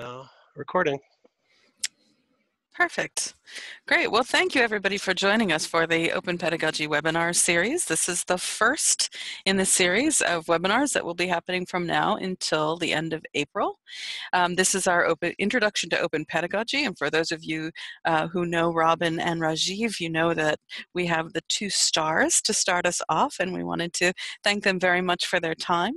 Uh, recording. Perfect. Great. Well, thank you everybody for joining us for the Open Pedagogy webinar series. This is the first in the series of webinars that will be happening from now until the end of April. Um, this is our open introduction to open pedagogy. And for those of you uh, who know Robin and Rajiv, you know that we have the two stars to start us off, and we wanted to thank them very much for their time.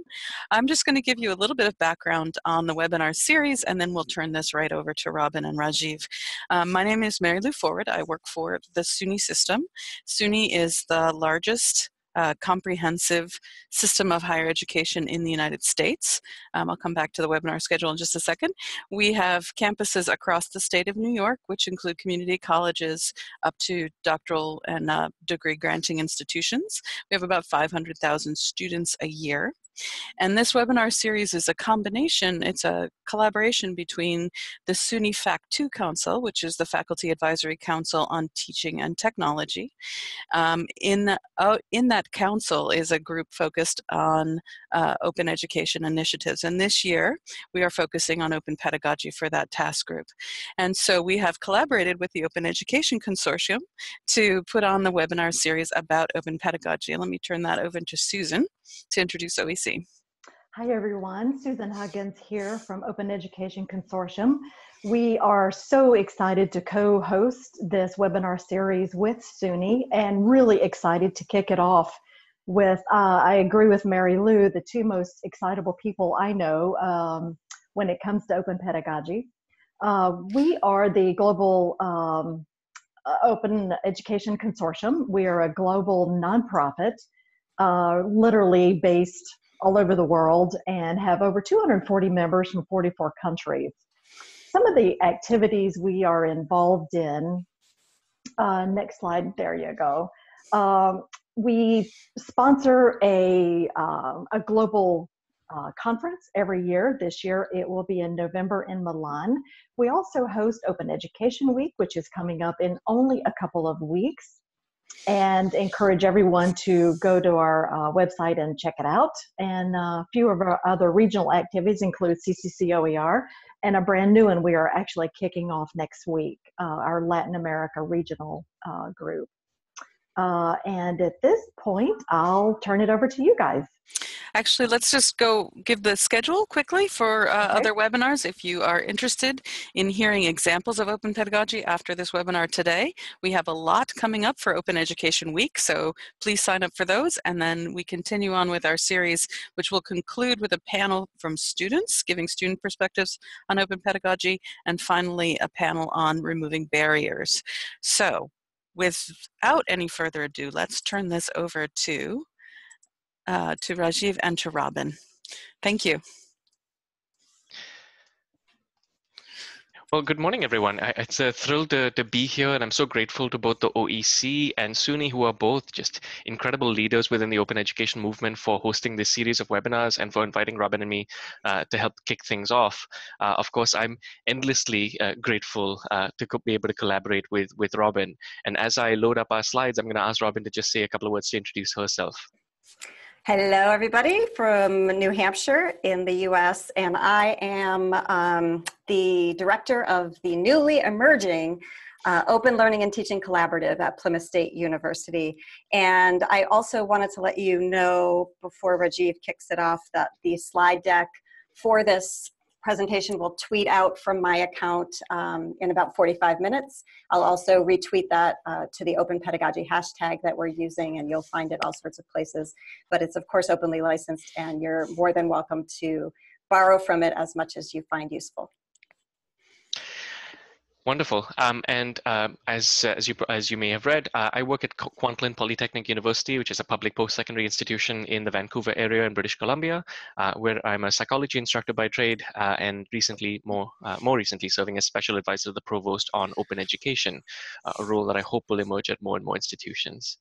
I'm just going to give you a little bit of background on the webinar series, and then we'll turn this right over to Robin and Rajiv. Um, my name is Mary Lou Forward. I work for the SUNY system. SUNY is the largest uh, comprehensive system of higher education in the United States. Um, I'll come back to the webinar schedule in just a second. We have campuses across the state of New York, which include community colleges up to doctoral and uh, degree granting institutions. We have about 500,000 students a year. And this webinar series is a combination, it's a collaboration between the SUNY Fact 2 Council, which is the Faculty Advisory Council on Teaching and Technology. Um, in, uh, in that council is a group focused on uh, open education initiatives. And this year, we are focusing on open pedagogy for that task group. And so we have collaborated with the Open Education Consortium to put on the webinar series about open pedagogy. Let me turn that over to Susan to introduce OEC. Hi everyone, Susan Huggins here from Open Education Consortium. We are so excited to co-host this webinar series with SUNY and really excited to kick it off with, uh, I agree with Mary Lou, the two most excitable people I know um, when it comes to open pedagogy. Uh, we are the Global um, Open Education Consortium. We are a global nonprofit literally based all over the world and have over 240 members from 44 countries. Some of the activities we are involved in, uh, next slide, there you go. Um, we sponsor a, uh, a global uh, conference every year. This year it will be in November in Milan. We also host Open Education Week, which is coming up in only a couple of weeks and encourage everyone to go to our uh, website and check it out. And uh, a few of our other regional activities include CCCOER and a brand new one we are actually kicking off next week, uh, our Latin America regional uh, group. Uh, and at this point, I'll turn it over to you guys. Actually, let's just go give the schedule quickly for uh, okay. other webinars. If you are interested in hearing examples of open pedagogy after this webinar today, we have a lot coming up for Open Education Week, so please sign up for those. And then we continue on with our series, which will conclude with a panel from students, giving student perspectives on open pedagogy, and finally a panel on removing barriers. So without any further ado, let's turn this over to uh, to Rajiv and to Robin. Thank you. Well, good morning, everyone. It's a thrill to, to be here, and I'm so grateful to both the OEC and SUNY, who are both just incredible leaders within the open education movement, for hosting this series of webinars and for inviting Robin and me uh, to help kick things off. Uh, of course, I'm endlessly uh, grateful uh, to be able to collaborate with, with Robin. And as I load up our slides, I'm going to ask Robin to just say a couple of words to introduce herself. Hello, everybody from New Hampshire in the US, and I am um, the director of the newly emerging uh, Open Learning and Teaching Collaborative at Plymouth State University. And I also wanted to let you know before Rajiv kicks it off that the slide deck for this presentation will tweet out from my account um, in about 45 minutes. I'll also retweet that uh, to the Open Pedagogy hashtag that we're using and you'll find it all sorts of places. But it's of course openly licensed and you're more than welcome to borrow from it as much as you find useful. Wonderful. Um, and uh, as, uh, as, you, as you may have read, uh, I work at Kwantlen Polytechnic University, which is a public post-secondary institution in the Vancouver area in British Columbia, uh, where I'm a psychology instructor by trade uh, and recently, more, uh, more recently, serving as special advisor to the provost on open education, a role that I hope will emerge at more and more institutions.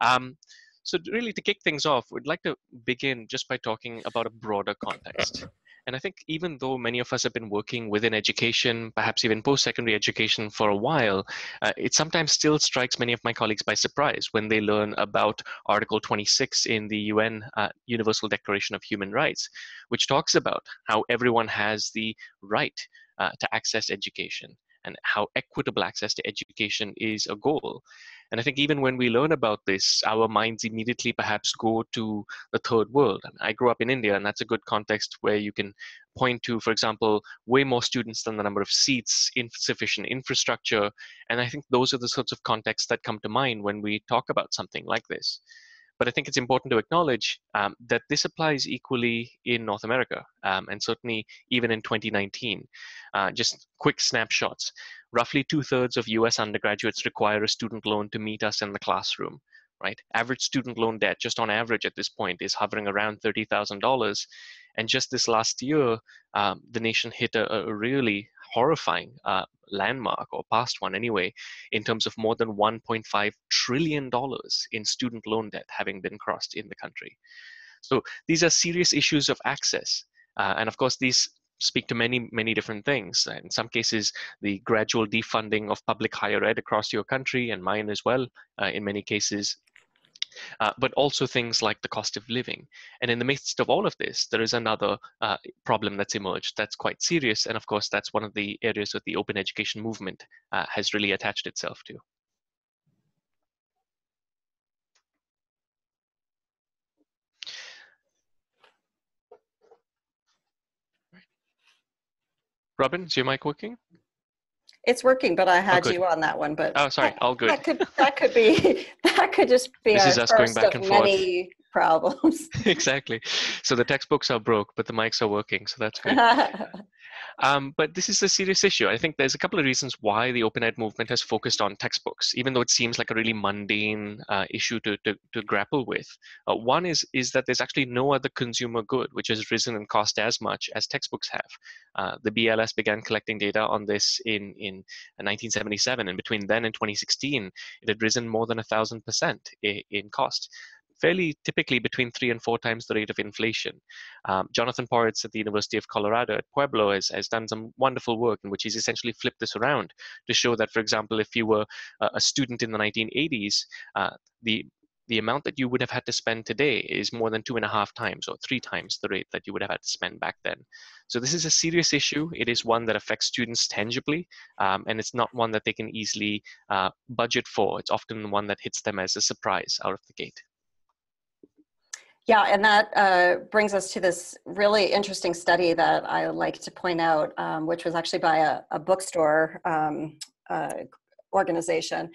Um, so really to kick things off, we'd like to begin just by talking about a broader context. And I think even though many of us have been working within education, perhaps even post secondary education for a while, uh, it sometimes still strikes many of my colleagues by surprise when they learn about Article 26 in the UN uh, Universal Declaration of Human Rights, which talks about how everyone has the right uh, to access education and how equitable access to education is a goal. And I think even when we learn about this, our minds immediately perhaps go to the third world. I, I grew up in India, and that's a good context where you can point to, for example, way more students than the number of seats, insufficient infrastructure. And I think those are the sorts of contexts that come to mind when we talk about something like this. But I think it's important to acknowledge um, that this applies equally in North America, um, and certainly even in 2019. Uh, just quick snapshots. Roughly two thirds of US undergraduates require a student loan to meet us in the classroom. Right? Average student loan debt, just on average at this point, is hovering around $30,000. And just this last year, um, the nation hit a, a really horrifying uh, landmark or past one anyway in terms of more than 1.5 trillion dollars in student loan debt having been crossed in the country. So these are serious issues of access uh, and of course these speak to many many different things. In some cases the gradual defunding of public higher ed across your country and mine as well uh, in many cases uh, but also things like the cost of living. And in the midst of all of this, there is another uh, problem that's emerged that's quite serious. And of course, that's one of the areas that the open education movement uh, has really attached itself to. Robin, is your mic working? It's working, but I oh, had oh, you on that one. But oh, sorry, all good. That could that could be that could just be this is us going back and forth. many problems. exactly. So the textbooks are broke, but the mics are working, so that's good. Um, but this is a serious issue. I think there's a couple of reasons why the open ed movement has focused on textbooks, even though it seems like a really mundane uh, issue to, to, to, grapple with. Uh, one is, is that there's actually no other consumer good which has risen in cost as much as textbooks have. Uh, the BLS began collecting data on this in, in 1977, and between then and 2016, it had risen more than a thousand percent in cost fairly typically between three and four times the rate of inflation. Um, Jonathan Poritz at the University of Colorado at Pueblo has, has done some wonderful work in which he's essentially flipped this around to show that, for example, if you were a student in the 1980s, uh, the the amount that you would have had to spend today is more than two and a half times or three times the rate that you would have had to spend back then. So this is a serious issue. It is one that affects students tangibly, um, and it's not one that they can easily uh, budget for. It's often one that hits them as a surprise out of the gate. Yeah, and that uh, brings us to this really interesting study that I would like to point out, um, which was actually by a, a bookstore um, uh, organization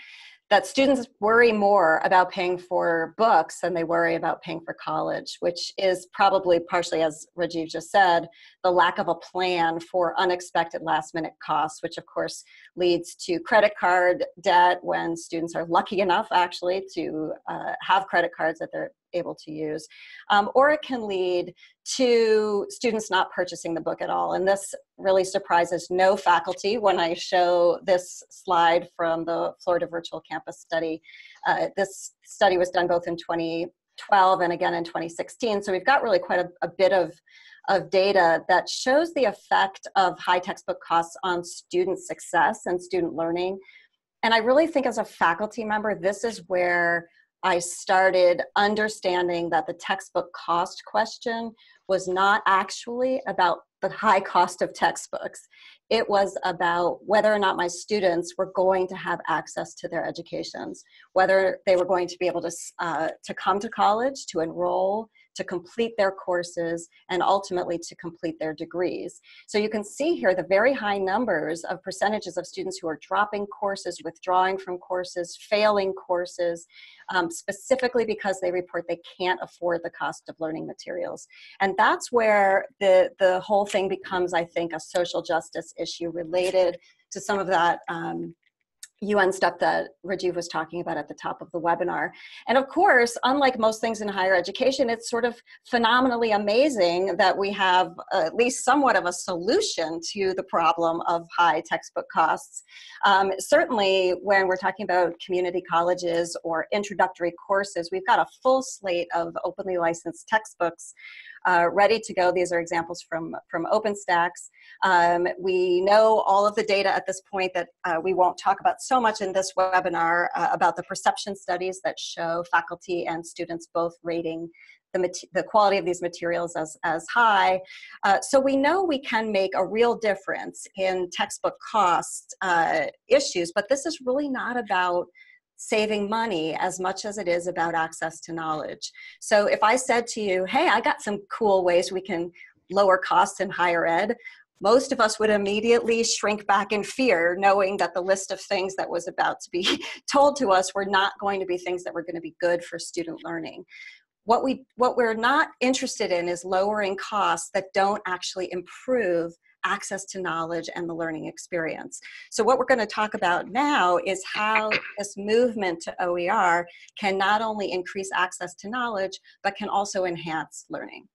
that students worry more about paying for books than they worry about paying for college, which is probably partially, as Rajiv just said, the lack of a plan for unexpected last minute costs, which of course leads to credit card debt when students are lucky enough actually to uh, have credit cards that they're able to use. Um, or it can lead to students not purchasing the book at all. And this really surprises no faculty when I show this slide from the Florida Virtual Campus Study. Uh, this study was done both in 2012 and again in 2016. So we've got really quite a, a bit of of data that shows the effect of high textbook costs on student success and student learning. And I really think as a faculty member, this is where I started understanding that the textbook cost question was not actually about the high cost of textbooks. It was about whether or not my students were going to have access to their educations, whether they were going to be able to, uh, to come to college, to enroll, to complete their courses, and ultimately to complete their degrees. So you can see here the very high numbers of percentages of students who are dropping courses, withdrawing from courses, failing courses, um, specifically because they report they can't afford the cost of learning materials. And that's where the, the whole thing becomes, I think, a social justice issue related to some of that um, UN stuff that Rajiv was talking about at the top of the webinar. And of course, unlike most things in higher education, it's sort of phenomenally amazing that we have at least somewhat of a solution to the problem of high textbook costs. Um, certainly, when we're talking about community colleges or introductory courses, we've got a full slate of openly licensed textbooks uh, ready to go. These are examples from, from OpenStax. Um, we know all of the data at this point that uh, we won't talk about so much in this webinar uh, about the perception studies that show faculty and students both rating the, the quality of these materials as, as high. Uh, so we know we can make a real difference in textbook cost uh, issues, but this is really not about saving money as much as it is about access to knowledge. So if I said to you, hey, I got some cool ways we can lower costs in higher ed, most of us would immediately shrink back in fear, knowing that the list of things that was about to be told to us were not going to be things that were going to be good for student learning what we what we're not interested in is lowering costs that don't actually improve access to knowledge and the learning experience. So what we're going to talk about now is how this movement to OER can not only increase access to knowledge, but can also enhance learning.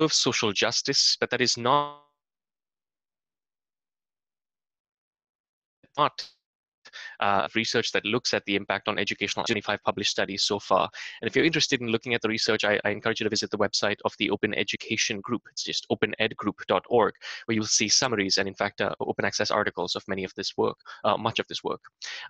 Of social justice, but that is not not uh, research that looks at the impact on educational 25 published studies so far. And if you're interested in looking at the research, I, I encourage you to visit the website of the Open Education Group. It's just openedgroup.org, where you'll see summaries and, in fact, uh, open access articles of many of this work, uh, much of this work.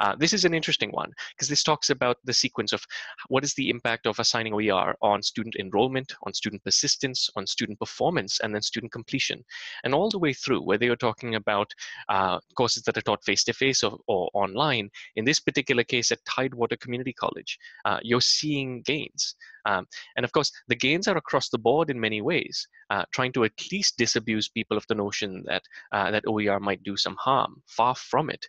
Uh, this is an interesting one because this talks about the sequence of what is the impact of assigning OER on student enrollment, on student persistence, on student performance, and then student completion. And all the way through, whether you're talking about uh, courses that are taught face-to-face -face or, or online, in this particular case at Tidewater Community College, uh, you're seeing gains. Um, and of course, the gains are across the board in many ways, uh, trying to at least disabuse people of the notion that, uh, that OER might do some harm. Far from it.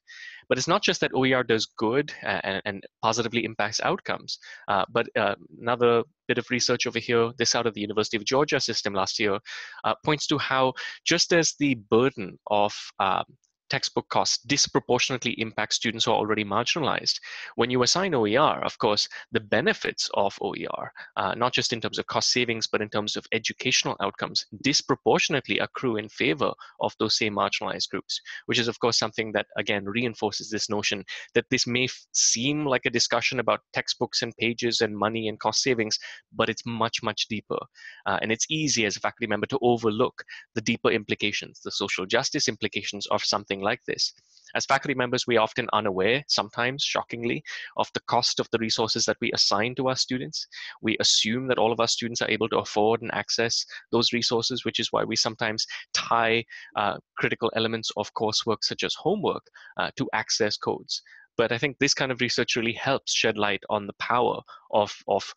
But it's not just that OER does good and, and positively impacts outcomes, uh, but uh, another bit of research over here, this out of the University of Georgia system last year, uh, points to how just as the burden of um, textbook costs disproportionately impact students who are already marginalized. When you assign OER, of course, the benefits of OER, uh, not just in terms of cost savings, but in terms of educational outcomes, disproportionately accrue in favor of those same marginalized groups, which is, of course, something that, again, reinforces this notion that this may seem like a discussion about textbooks and pages and money and cost savings, but it's much, much deeper. Uh, and it's easy as a faculty member to overlook the deeper implications, the social justice implications of something something like this. As faculty members, we are often unaware, sometimes shockingly, of the cost of the resources that we assign to our students. We assume that all of our students are able to afford and access those resources, which is why we sometimes tie uh, critical elements of coursework, such as homework, uh, to access codes. But I think this kind of research really helps shed light on the power of, of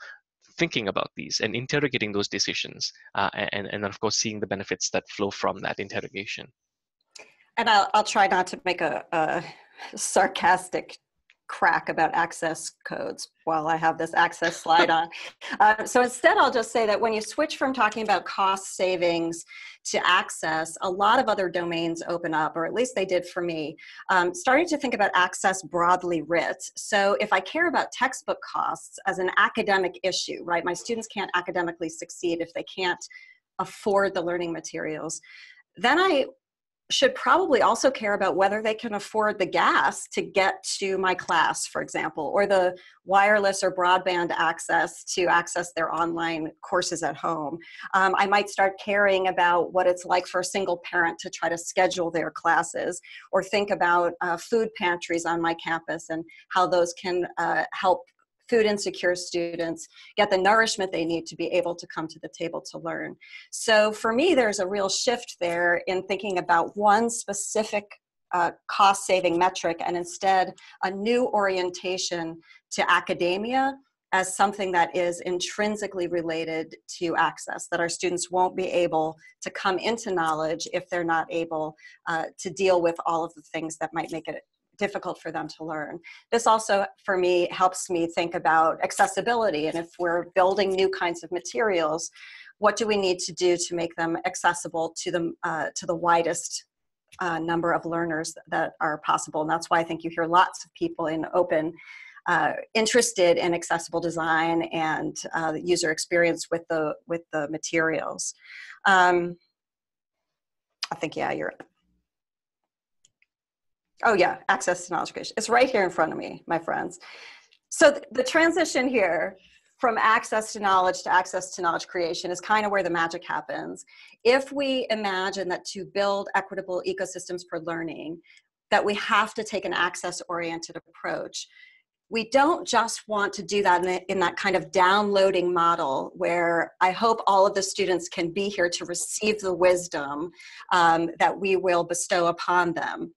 thinking about these and interrogating those decisions, uh, and, and of course seeing the benefits that flow from that interrogation and I'll, I'll try not to make a, a sarcastic crack about access codes while I have this access slide on. Uh, so instead, I'll just say that when you switch from talking about cost savings to access, a lot of other domains open up, or at least they did for me. Um, starting to think about access broadly writ. So if I care about textbook costs as an academic issue, right, my students can't academically succeed if they can't afford the learning materials, then I should probably also care about whether they can afford the gas to get to my class, for example, or the wireless or broadband access to access their online courses at home. Um, I might start caring about what it's like for a single parent to try to schedule their classes, or think about uh, food pantries on my campus and how those can uh, help food insecure students get the nourishment they need to be able to come to the table to learn. So for me, there's a real shift there in thinking about one specific uh, cost saving metric and instead a new orientation to academia as something that is intrinsically related to access, that our students won't be able to come into knowledge if they're not able uh, to deal with all of the things that might make it difficult for them to learn. This also, for me, helps me think about accessibility. And if we're building new kinds of materials, what do we need to do to make them accessible to the, uh, to the widest uh, number of learners that are possible? And that's why I think you hear lots of people in open uh, interested in accessible design and uh, user experience with the with the materials. Um, I think yeah, you're. Oh yeah, access to knowledge creation. It's right here in front of me, my friends. So th the transition here from access to knowledge to access to knowledge creation is kind of where the magic happens. If we imagine that to build equitable ecosystems for learning, that we have to take an access oriented approach. We don't just want to do that in, the, in, that kind of downloading model where I hope all of the students can be here to receive the wisdom um, that we will bestow upon them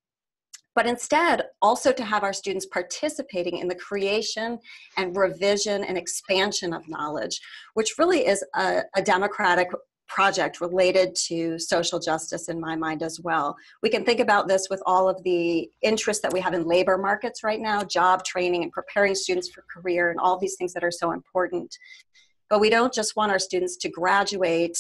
but instead also to have our students participating in the creation and revision and expansion of knowledge, which really is a, a democratic project related to social justice in my mind as well. We can think about this with all of the interest that we have in labor markets right now, job training and preparing students for career and all these things that are so important. But we don't just want our students to graduate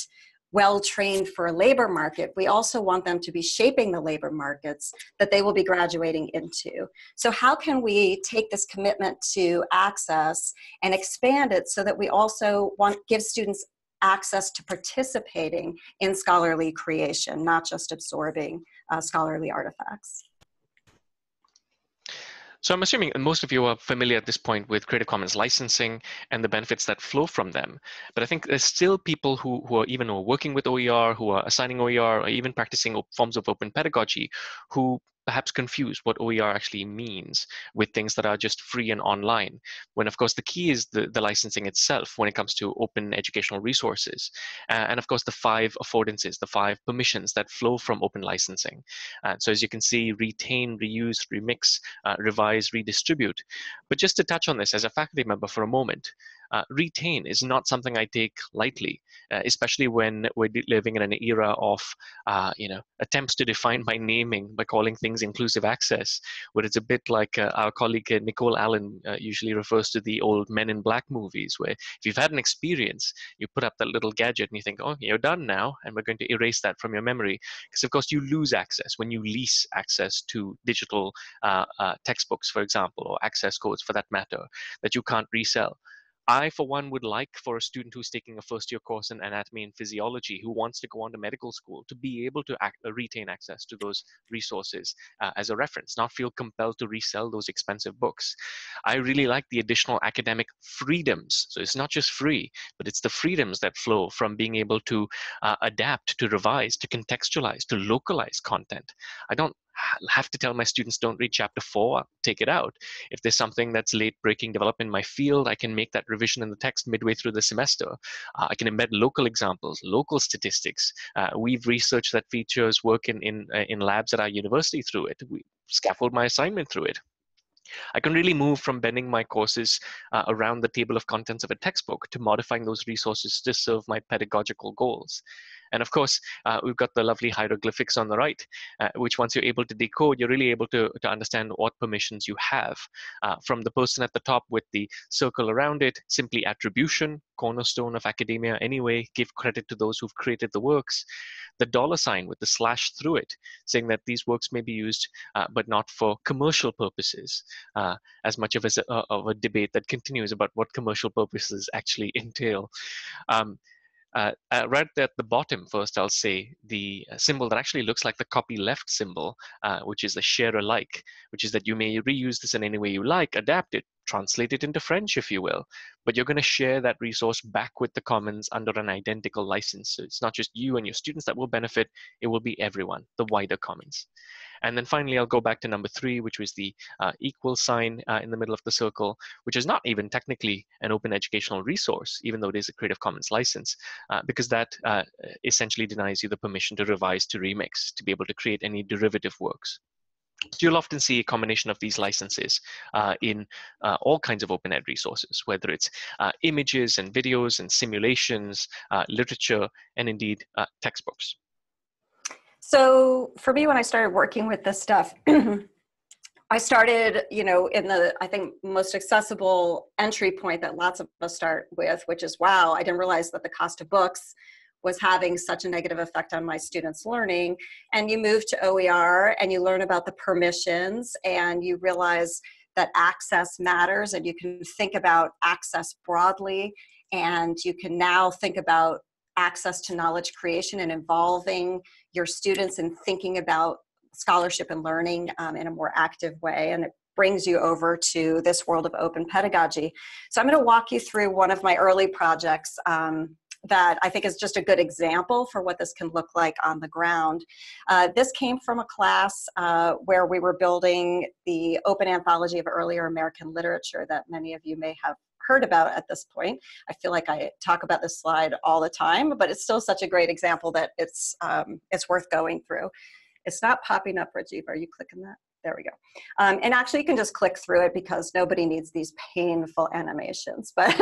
well trained for a labor market, we also want them to be shaping the labor markets that they will be graduating into. So, how can we take this commitment to access and expand it so that we also want give students access to participating in scholarly creation, not just absorbing uh, scholarly artifacts? So I'm assuming most of you are familiar at this point with Creative Commons licensing and the benefits that flow from them. But I think there's still people who, who are even working with OER, who are assigning OER, or even practicing forms of open pedagogy, who perhaps confuse what OER actually means with things that are just free and online. When, of course, the key is the, the licensing itself when it comes to open educational resources. Uh, and, of course, the five affordances, the five permissions that flow from open licensing. Uh, so, as you can see, retain, reuse, remix, uh, revise, redistribute. But just to touch on this as a faculty member for a moment, uh, retain is not something I take lightly, uh, especially when we're living in an era of, uh, you know, attempts to define by naming by calling things inclusive access, where it's a bit like uh, our colleague uh, Nicole Allen uh, usually refers to the old Men in Black movies, where if you've had an experience, you put up that little gadget and you think, oh, you're done now, and we're going to erase that from your memory, because of course you lose access when you lease access to digital textbooks, for example, or access codes for that matter, that you can't resell. I, for one, would like for a student who's taking a first year course in anatomy and physiology who wants to go on to medical school to be able to act, uh, retain access to those resources uh, as a reference, not feel compelled to resell those expensive books. I really like the additional academic freedoms. So it's not just free, but it's the freedoms that flow from being able to uh, adapt, to revise, to contextualize, to localize content. I don't have to tell my students don't read chapter four take it out. If there's something that's late breaking development in my field i can make that revision in the text midway through the semester. Uh, i can embed local examples local statistics. Uh, we've researched that features work in in, uh, in labs at our university through it. We scaffold my assignment through it. I can really move from bending my courses uh, around the table of contents of a textbook to modifying those resources to serve my pedagogical goals. And of course, uh, we've got the lovely hieroglyphics on the right, uh, which once you're able to decode, you're really able to, to understand what permissions you have. Uh, from the person at the top with the circle around it, simply attribution, cornerstone of academia anyway, give credit to those who've created the works. The dollar sign with the slash through it, saying that these works may be used, uh, but not for commercial purposes, uh, as much of a, of a debate that continues about what commercial purposes actually entail. Um, uh, uh, right at the bottom, first I'll say the uh, symbol that actually looks like the copy left symbol, uh, which is the share alike, which is that you may reuse this in any way you like, adapt it, translate it into French, if you will, but you're going to share that resource back with the commons under an identical license. So it's not just you and your students that will benefit, it will be everyone, the wider commons. And then finally, I'll go back to number three, which was the uh, equal sign uh, in the middle of the circle, which is not even technically an open educational resource, even though it is a Creative Commons license, uh, because that uh, essentially denies you the permission to revise, to remix, to be able to create any derivative works. So you'll often see a combination of these licenses uh, in uh, all kinds of open ed resources, whether it's uh, images and videos and simulations, uh, literature, and indeed textbooks. So for me, when I started working with this stuff, I started, you know, in the, I think, most accessible entry point that lots of us start with, which is, wow, I didn't realize that the cost of books was having such a negative effect on my students' learning. And you move to OER and you learn about the permissions and you realize that access matters and you can think about access broadly. And you can now think about access to knowledge creation and involving your students in thinking about scholarship and learning um, in a more active way. And it brings you over to this world of open pedagogy. So i'm going to walk you through one of my early projects um, that I think is just a good example for what this can look like on the ground. Uh, this came from a class uh, where we were building the open anthology of earlier American literature that many of you may have heard about at this point. I feel like I talk about this slide all the time, but it's still such a great example that it's um, it's worth going through. It's not popping up, Rajiv. Are you clicking that? There we go. Um, and actually, you can just click through it because nobody needs these painful animations. But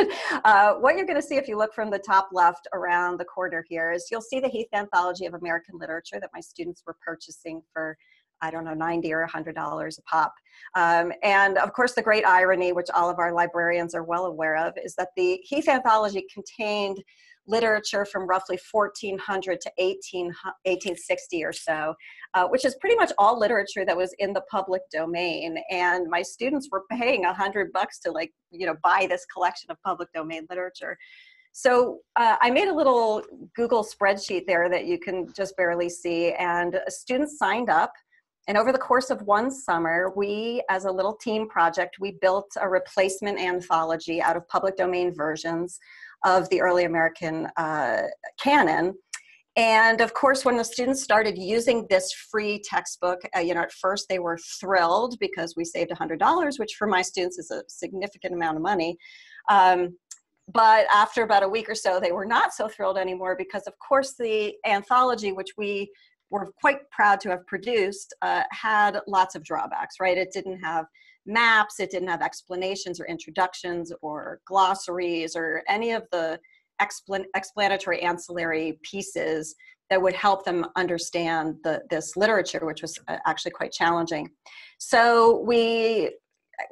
uh, what you're going to see if you look from the top left around the corner here is you'll see the Heath Anthology of American Literature that my students were purchasing for I don't know, 90 or $100 a pop. Um, and of course, the great irony, which all of our librarians are well aware of, is that the Heath Anthology contained literature from roughly 1400 to 18, 1860 or so, uh, which is pretty much all literature that was in the public domain. And my students were paying a hundred bucks to like, you know, buy this collection of public domain literature. So uh, I made a little Google spreadsheet there that you can just barely see, and students signed up. And over the course of one summer, we, as a little team project, we built a replacement anthology out of public domain versions of the early American uh, canon. And of course, when the students started using this free textbook, uh, you know, at first they were thrilled because we saved $100, which for my students is a significant amount of money. Um, but after about a week or so, they were not so thrilled anymore because, of course, the anthology, which we were quite proud to have produced, uh, had lots of drawbacks, right? It didn't have maps, it didn't have explanations or introductions or glossaries or any of the explan- explanatory ancillary pieces that would help them understand the, this literature, which was uh, actually quite challenging. So we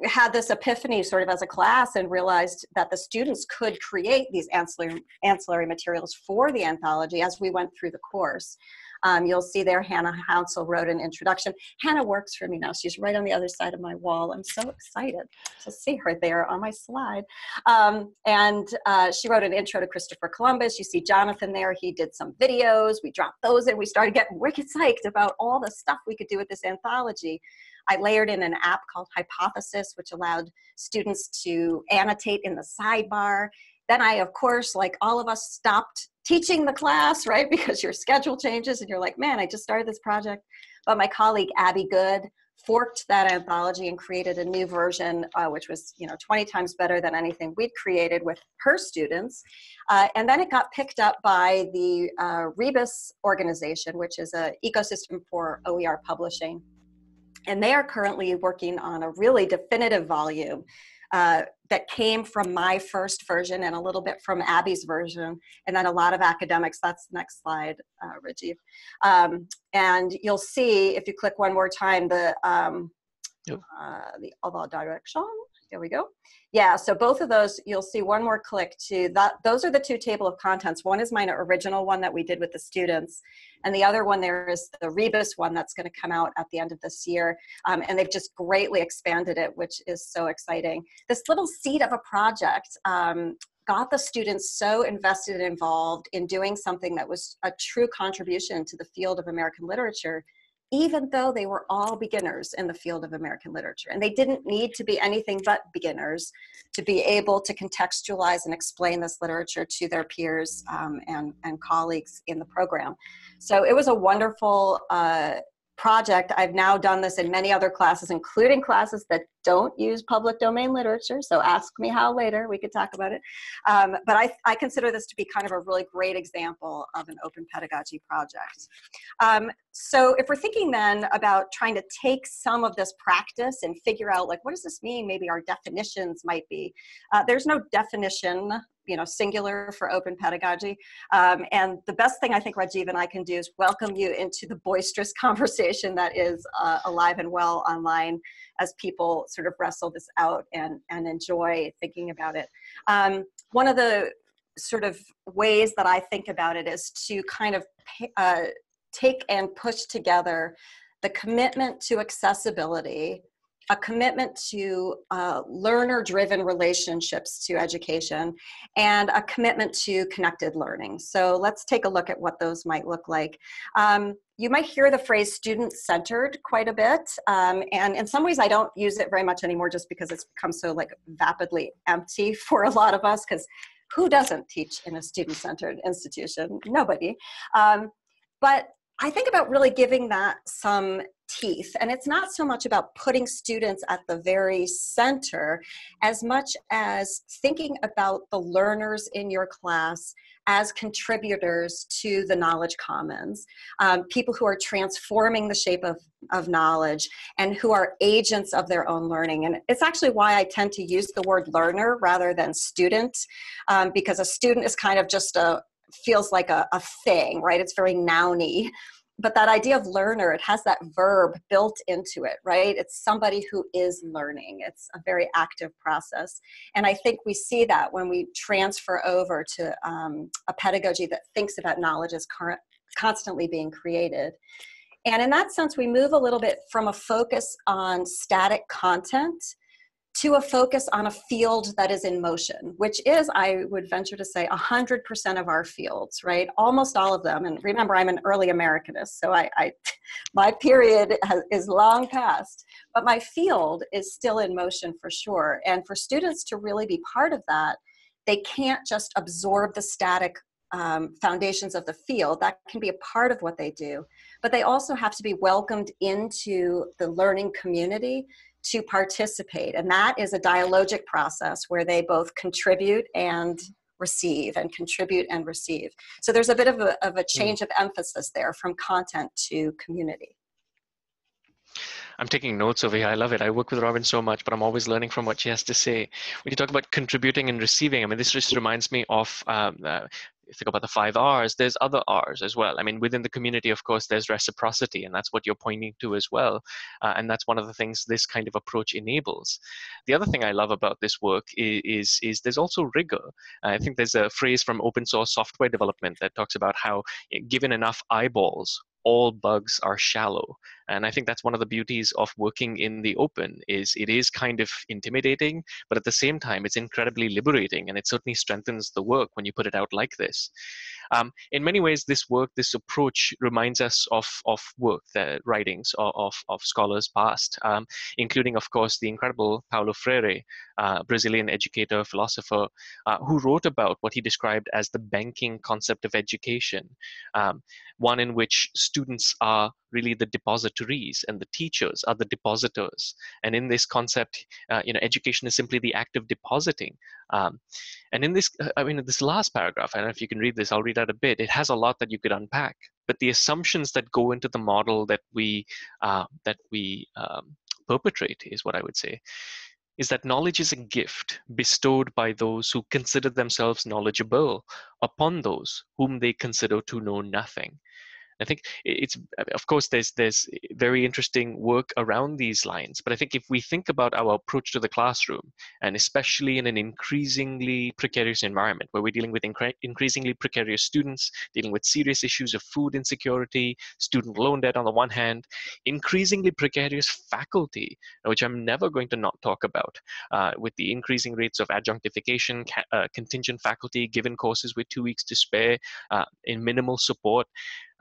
had this epiphany sort of as a class and realized that the students could create these ancillary, ancillary materials for the anthology as we went through the course. Um, you'll see there Hannah Hounsell wrote an introduction. Hannah works for me now. She's right on the other side of my wall. I'm so excited to see her there on my slide. Um, and uh, she wrote an intro to Christopher Columbus. You see Jonathan there. He did some videos. We dropped those and We started getting wicked psyched about all the stuff we could do with this anthology. I layered in an app called Hypothesis, which allowed students to annotate in the sidebar. Then I, of course, like all of us, stopped teaching the class, right? Because your schedule changes and you're like, man, I just started this project. But my colleague Abby Goode forked that anthology and created a new version, uh, which was you know 20 times better than anything we'd created with her students. Uh, and then it got picked up by the uh, Rebus organization, which is an ecosystem for OER publishing. And they are currently working on a really definitive volume uh, that came from my first version and a little bit from Abby's version, and then a lot of academics. That's the next slide, uh, Rajiv. Um, and you'll see if you click one more time the um, yep. uh, the other direction. Here we go. Yeah, so both of those, you'll see one more click to that. Those are the two table of contents. One is my original one that we did with the students, and the other one there is the Rebus one that's going to come out at the end of this year. Um, and they've just greatly expanded it, which is so exciting. This little seed of a project um, got the students so invested and involved in doing something that was a true contribution to the field of American literature even though they were all beginners in the field of American literature. And they didn't need to be anything but beginners to be able to contextualize and explain this literature to their peers um, and, and colleagues in the program. So it was a wonderful uh, project. I've now done this in many other classes, including classes that don't use public domain literature. So ask me how later, we could talk about it. Um, but I, I, consider this to be kind of a really great example of an open pedagogy project. Um, so if we're thinking then about trying to take some of this practice and figure out like, what does this mean? Maybe our definitions might be. Uh, there's no definition you know singular for open pedagogy. Um, and the best thing i think rajiv and i can do is welcome you into the boisterous conversation that is uh, alive and well online as people sort of wrestle this out and and enjoy thinking about it. Um, one of the sort of ways that i think about it is to kind of uh, take and push together the commitment to accessibility a commitment to uh, learner driven relationships to education, and a commitment to connected learning. So let's take a look at what those might look like. Um, you might hear the phrase student centered quite a bit. Um, and in some ways, I don't use it very much anymore just because it's become so like vapidly empty for a lot of us because who doesn't teach in a student centered institution? Nobody. Um, but I think about really giving that some teeth. And it's not so much about putting students at the very center as much as thinking about the learners in your class as contributors to the knowledge commons, um, people who are transforming the shape of, of knowledge and who are agents of their own learning. And it's actually why I tend to use the word learner rather than student, um, because a student is kind of just a, feels like a, a thing, right? It's very nouny but that idea of learner it has that verb built into it right? It's somebody who is learning. It's a very active process. And i think we see that when we transfer over to um, a pedagogy that thinks about knowledge as current, constantly being created. And in that sense we move a little bit from a focus on static content to a focus on a field that is in motion, which is, I would venture to say, 100% of our fields, right? Almost all of them. And remember, I'm an early Americanist, so I, I my period has, is long past, but my field is still in motion for sure. And for students to really be part of that, they can't just absorb the static um, foundations of the field. That can be a part of what they do. But they also have to be welcomed into the learning community to participate. And that is a dialogic process where they both contribute and receive and contribute and receive. So there's a bit of a, of a hmm. change of emphasis there from content to community. I'm taking notes over here. I love it. I work with Robin so much, but I'm always learning from what she has to say. When you talk about contributing and receiving, I mean, this just reminds me of um, uh, think about the five R's, there's other R's as well. I mean, within the community, of course, there's reciprocity, and that's what you're pointing to as well. Uh, and that's one of the things this kind of approach enables. The other thing I love about this work is, is, is there's also rigor. I think there's a phrase from open source software development that talks about how, eh, given enough eyeballs, all bugs are shallow and i think that's one of the beauties of working in the open is it is kind of intimidating but at the same time it's incredibly liberating and it certainly strengthens the work when you put it out like this. Um, in many ways this work this approach reminds us of of work the writings of, of, of scholars past um, including of course the incredible paulo freire uh, brazilian educator philosopher uh, who wrote about what he described as the banking concept of education um, one in which students are really the depositories and the teachers are the depositors. And in this concept uh, you know education is simply the act of depositing. Um, and in this uh, i mean this last paragraph i don't know if you can read this i'll read out a bit it has a lot that you could unpack. But the assumptions that go into the model that we uh, that we um, perpetrate is what i would say is that knowledge is a gift bestowed by those who consider themselves knowledgeable upon those whom they consider to know nothing. I think it's of course there's there's very interesting work around these lines, but I think if we think about our approach to the classroom, and especially in an increasingly precarious environment where we're dealing with incre- increasingly precarious students, dealing with serious issues of food insecurity, student loan debt on the one hand, increasingly precarious faculty, which I'm never going to not talk about, uh, with the increasing rates of adjunctification, ca- uh, contingent faculty given courses with two weeks to spare, uh, in minimal support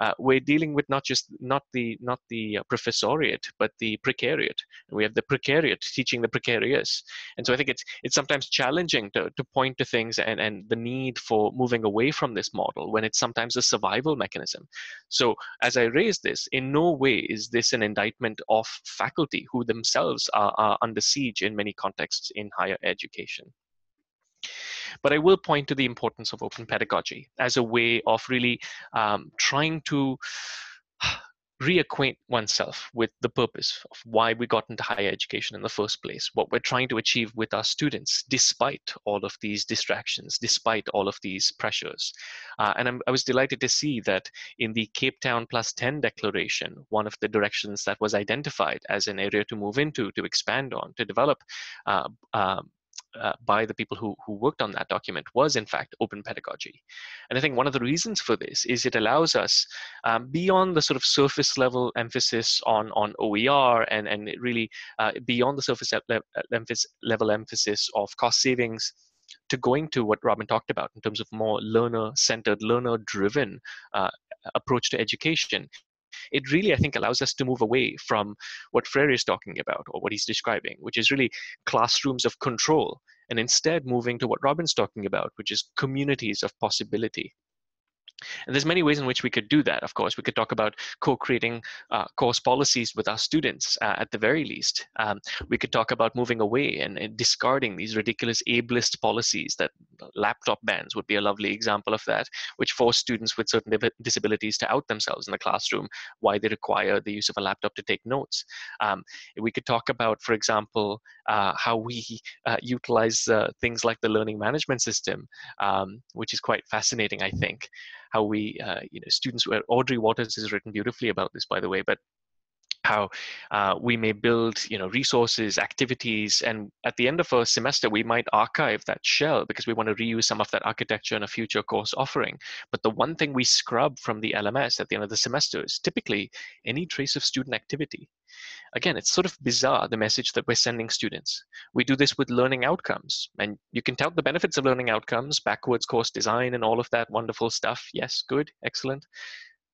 uh, we're dealing with not just not the not the uh, professoriate but the precariat we have the precariat teaching the precarious. And so i think it's it's sometimes challenging to, to point to things and and the need for moving away from this model when it's sometimes a survival mechanism. So as i raise this in no way is this an indictment of faculty who themselves are, are under siege in many contexts in higher education but I will point to the importance of open pedagogy as a way of really um, trying to reacquaint oneself with the purpose of why we got into higher education in the first place, what we're trying to achieve with our students, despite all of these distractions, despite all of these pressures. Uh, and I'm, i was delighted to see that in the Cape Town Plus 10 declaration, one of the directions that was identified as an area to move into, to expand on, to develop uh, uh, uh, by the people who, who worked on that document was in fact open pedagogy. And i think one of the reasons for this is it allows us um, beyond the sort of surface level emphasis on on oer and and really uh, beyond the surface level emphasis of cost savings to going to what Robin talked about in terms of more learner centered, learner driven uh, approach to education, it really, I think, allows us to move away from what Freire is talking about or what he's describing, which is really classrooms of control, and instead moving to what Robin's talking about, which is communities of possibility. And there's many ways in which we could do that. Of course, we could talk about co-creating uh, course policies with our students uh, at the very least. Um, we could talk about moving away and, and, discarding these ridiculous ableist policies that laptop bans would be a lovely example of that, which force students with certain disabilities to out themselves in the classroom, why they require the use of a laptop to take notes. Um, we could talk about, for example, uh, how we uh, utilize uh, things like the learning management system, um, which is quite fascinating, I think how we, uh, you know, students, where Audrey Watters has written beautifully about this, by the way, but how uh, we may build you know resources activities and at the end of a semester we might archive that shell because we want to reuse some of that architecture in a future course offering but the one thing we scrub from the lms at the end of the semester is typically any trace of student activity Again, it's sort of bizarre the message that we're sending students. We do this with learning outcomes, and you can tout the benefits of learning outcomes, backwards course design, and all of that wonderful stuff. Yes, good, excellent.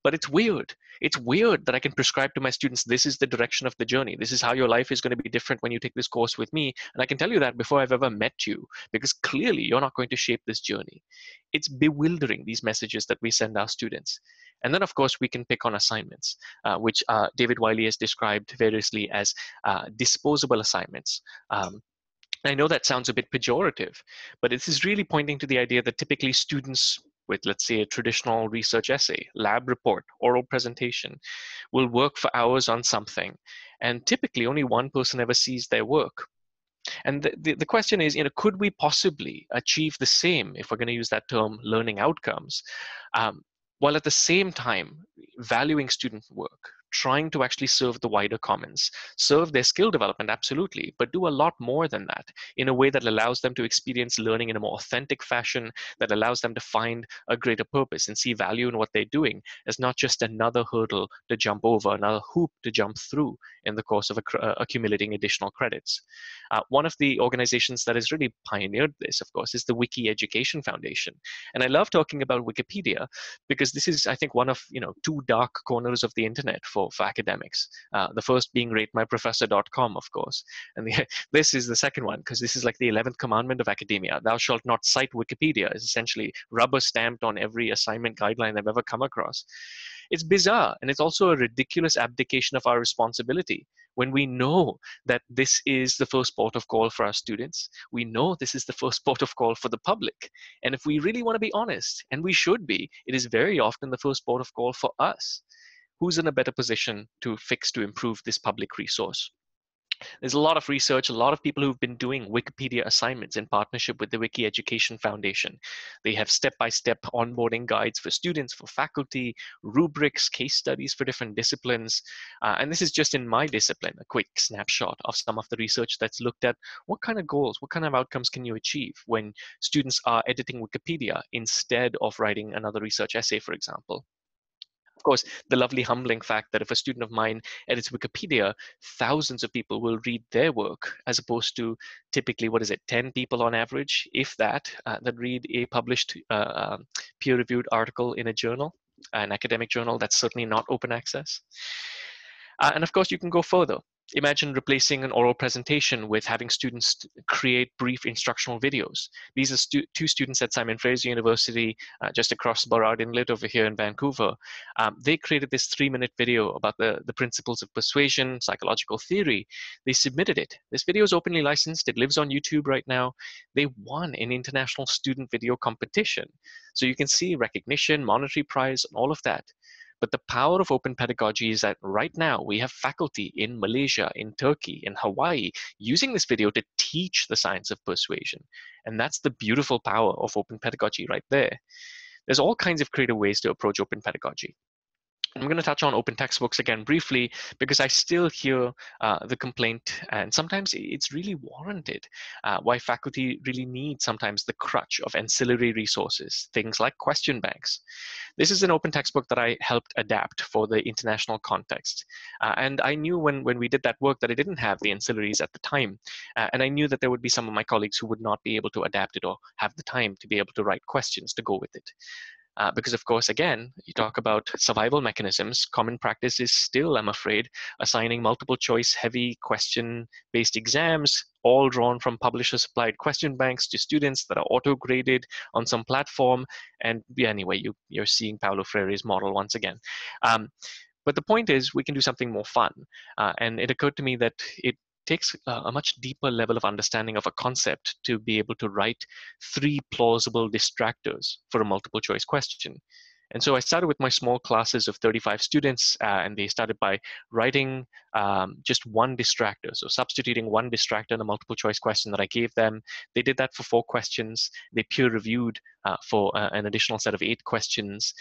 But it's weird. It's weird that I can prescribe to my students this is the direction of the journey. This is how your life is going to be different when you take this course with me. And I can tell you that before I've ever met you, because clearly you're not going to shape this journey. It's bewildering, these messages that we send our students. And then, of course, we can pick on assignments, uh, which uh, David Wiley has described variously as uh, disposable assignments. Um, I know that sounds a bit pejorative, but this is really pointing to the idea that typically students with, let's say, a traditional research essay, lab report, oral presentation, will work for hours on something. And typically, only one person ever sees their work. And the, the, the, question is, you know, could we possibly achieve the same, if we're going to use that term, learning outcomes, um, while at the same time valuing student work, trying to actually serve the wider commons, serve their skill development, absolutely, but do a lot more than that in a way that allows them to experience learning in a more authentic fashion, that allows them to find a greater purpose and see value in what they're doing as not just another hurdle to jump over, another hoop to jump through in the course of uh, accumulating additional credits. Uh, one of the organizations that has really pioneered this, of course, is the Wiki Education Foundation. And I love talking about Wikipedia because this is, I think, one of you know two dark corners of the internet for for, for academics. Uh, the first being ratemyprofessor.com, of course. And the, this is the second one, because this is like the 11th commandment of academia. Thou shalt not cite Wikipedia is essentially rubber stamped on every assignment guideline I've ever come across. It's bizarre, and it's also a ridiculous abdication of our responsibility when we know that this is the first port of call for our students, we know this is the first port of call for the public. And if we really want to be honest, and we should be, it is very often the first port of call for us who's in a better position to fix to improve this public resource? There's a lot of research, a lot of people who've been doing Wikipedia assignments in partnership with the Wiki Education Foundation. They have step-by-step onboarding guides for students, for faculty, rubrics, case studies for different disciplines. Uh, and this is just in my discipline, a quick snapshot of some of the research that's looked at what kind of goals, what kind of outcomes can you achieve when students are editing Wikipedia instead of writing another research essay, for example of course, the lovely humbling fact that if a student of mine edits Wikipedia, thousands of people will read their work, as opposed to typically, what is it, 10 people on average, if that, uh, that read a published uh, um, peer-reviewed article in a journal, an academic journal that's certainly not open access. Uh, and of course, you can go further imagine replacing an oral presentation with having students create brief instructional videos. These are stu two students at Simon Fraser University, uh, just across Burrard Inlet over here in Vancouver. Um, they created this three-minute video about the, the principles of persuasion, psychological theory. They submitted it. This video is openly licensed. It lives on YouTube right now. They won an international student video competition. So you can see recognition, monetary prize, and all of that. But the power of open pedagogy is that right now we have faculty in Malaysia, in Turkey, in Hawaii using this video to teach the science of persuasion. And that's the beautiful power of open pedagogy right there. There's all kinds of creative ways to approach open pedagogy. I'm going to touch on open textbooks again briefly because I still hear uh, the complaint, and sometimes it's really warranted uh, why faculty really need sometimes the crutch of ancillary resources, things like question banks. This is an open textbook that I helped adapt for the international context. Uh, and I knew when, when we did that work that I didn't have the ancillaries at the time. Uh, and I knew that there would be some of my colleagues who would not be able to adapt it or have the time to be able to write questions to go with it. Uh, because of course, again, you talk about survival mechanisms. Common practice is still, I'm afraid, assigning multiple choice heavy question based exams, all drawn from publisher supplied question banks to students that are auto graded on some platform. And yeah, anyway, you, you're seeing Paulo Freire's model once again. Um, but the point is, we can do something more fun. Uh, and it occurred to me that it takes a much deeper level of understanding of a concept to be able to write three plausible distractors for a multiple choice question. And so I started with my small classes of 35 students, uh, and they started by writing um, just one distractor. So substituting one distractor in a multiple choice question that I gave them. They did that for four questions. They peer reviewed uh, for uh, an additional set of eight questions.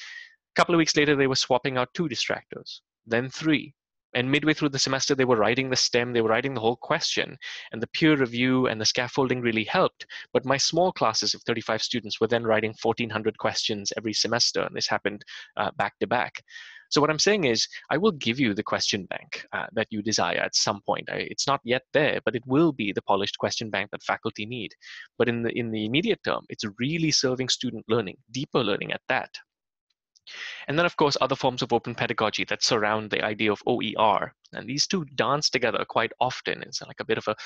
A couple of weeks later, they were swapping out two distractors, then three, and midway through the semester they were writing the stem they were writing the whole question and the peer review and the scaffolding really helped. But my small classes of 35 students were then writing 1400 questions every semester and this happened uh, back to back. So what i'm saying is i will give you the question bank uh, that you desire at some point. I, it's not yet there but it will be the polished question bank that faculty need. But in the in the immediate term it's really serving student learning deeper learning at that and then, of course, other forms of open pedagogy that surround the idea of OER. And these two dance together quite often. It's like a bit of a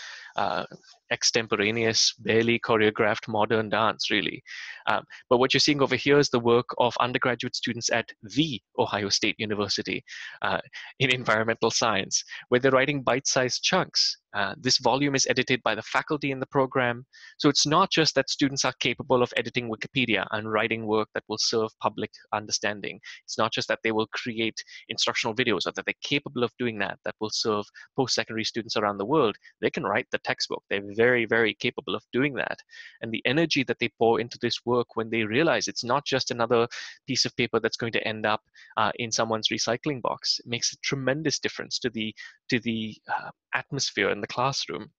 uh, extemporaneous, barely choreographed modern dance, really. Um, but what you're seeing over here is the work of undergraduate students at the Ohio State University uh, in environmental science, where they're writing bite-sized chunks uh, this volume is edited by the faculty in the program. So it's not just that students are capable of editing Wikipedia and writing work that will serve public understanding. It's not just that they will create instructional videos or that they're capable of doing that, that will serve post-secondary students around the world. They can write the textbook. They're very, very capable of doing that. And the energy that they pour into this work when they realize it's not just another piece of paper that's going to end up uh, in someone's recycling box makes a tremendous difference to the to the uh, atmosphere in the classroom.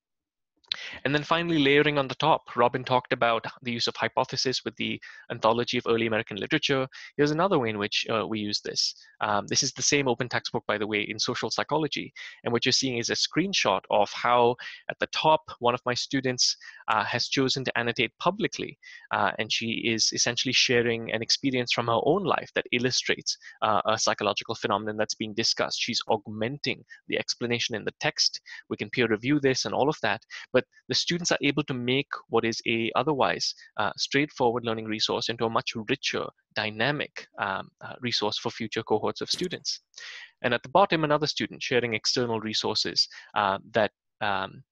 And then finally, layering on the top, Robin talked about the use of hypothesis with the anthology of early American literature. Here's another way in which uh, we use this. Um, this is the same open textbook, by the way, in social psychology. And what you're seeing is a screenshot of how at the top, one of my students uh, has chosen to annotate publicly. Uh, and she is essentially sharing an experience from her own life that illustrates uh, a psychological phenomenon that's being discussed. She's augmenting the explanation in the text. We can peer review this and all of that. But the students are able to make what is a otherwise uh, straightforward learning resource into a much richer, dynamic um, uh, resource for future cohorts of students. And at the bottom, another student sharing external resources uh, that um,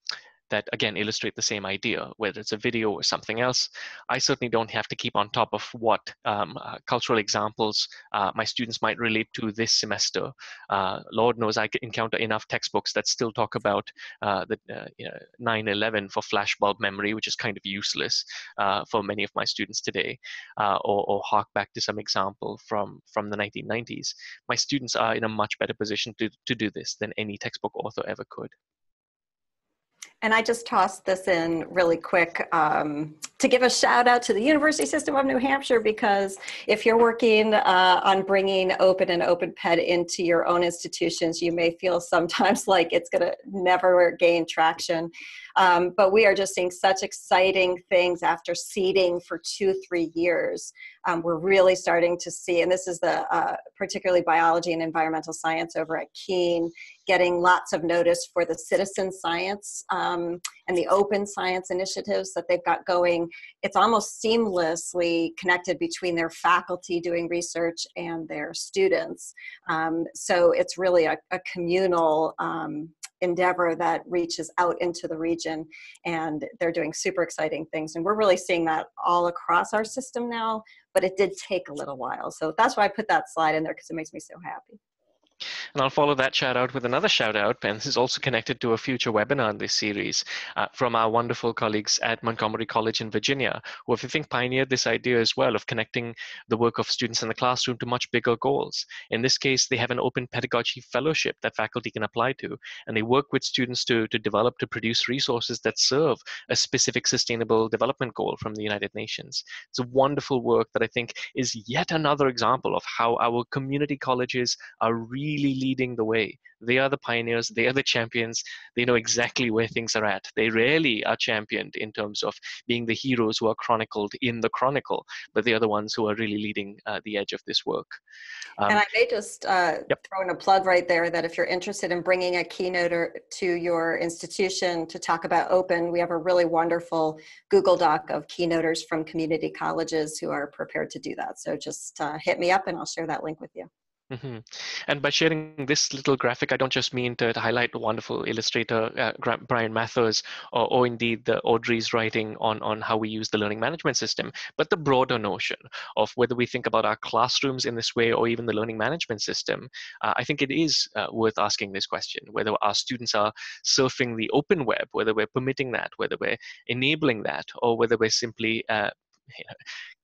that again illustrate the same idea, whether it's a video or something else. I certainly don't have to keep on top of what um, uh, cultural examples uh, my students might relate to this semester. Uh, Lord knows I encounter enough textbooks that still talk about uh, the 9-11 uh, for flashbulb memory, which is kind of useless uh, for many of my students today, or, or hark back to some example from, from the 1990s. My students are in a much better position to, to do this than any textbook author ever could. And I just tossed this in really quick um, to give a shout out to the University System of New Hampshire because if you're working uh, on bringing Open and open ped into your own institutions, you may feel sometimes like it's going to never gain traction. Um, but we are just seeing such exciting things after seeding for two, three years. Um, we're really starting to see, and this is the uh, particularly biology and environmental science over at Keene, getting lots of notice for the citizen science um, and the open science initiatives that they've got going. It's almost seamlessly connected between their faculty doing research and their students. Um, so it's really a, a communal um, endeavor that reaches out into the region and they're doing super exciting things. And we're really seeing that all across our system now but it did take a little while. So that's why i put that slide in there because it makes me so happy And I'll follow that shout out with another shout out, and this is also connected to a future webinar in this series uh, from our wonderful colleagues at Montgomery College in Virginia, who if I think pioneered this idea as well of connecting the work of students in the classroom to much bigger goals. In this case, they have an open pedagogy fellowship that faculty can apply to, and they work with students to, to develop, to produce resources that serve a specific sustainable development goal from the United Nations. It's a wonderful work that I think is yet another example of how our community colleges are really leading the way. They are the pioneers, they are the champions, they know exactly where things are at. They rarely are championed in terms of being the heroes who are chronicled in the chronicle, but they are the ones who are really leading uh, the edge of this work. Um, and I may just uh, yep. throw in a plug right there that if you're interested in bringing a keynoter to your institution to talk about open, we have a really wonderful Google Doc of keynoters from community colleges who are prepared to do that. So just uh, hit me up and I'll share that link with you. Mm-hmm. And by sharing this little graphic, I don't just mean to, to highlight the wonderful illustrator uh, Bryan Mathers, or, or, indeed the Audrey's writing on, on how we use the learning management system, but the broader notion of whether we think about our classrooms in this way or even the learning management system. Uh, I think it is uh, worth asking this question: whether our students are surfing the open web, whether we're permitting that, whether we're enabling that, or whether we're simply uh,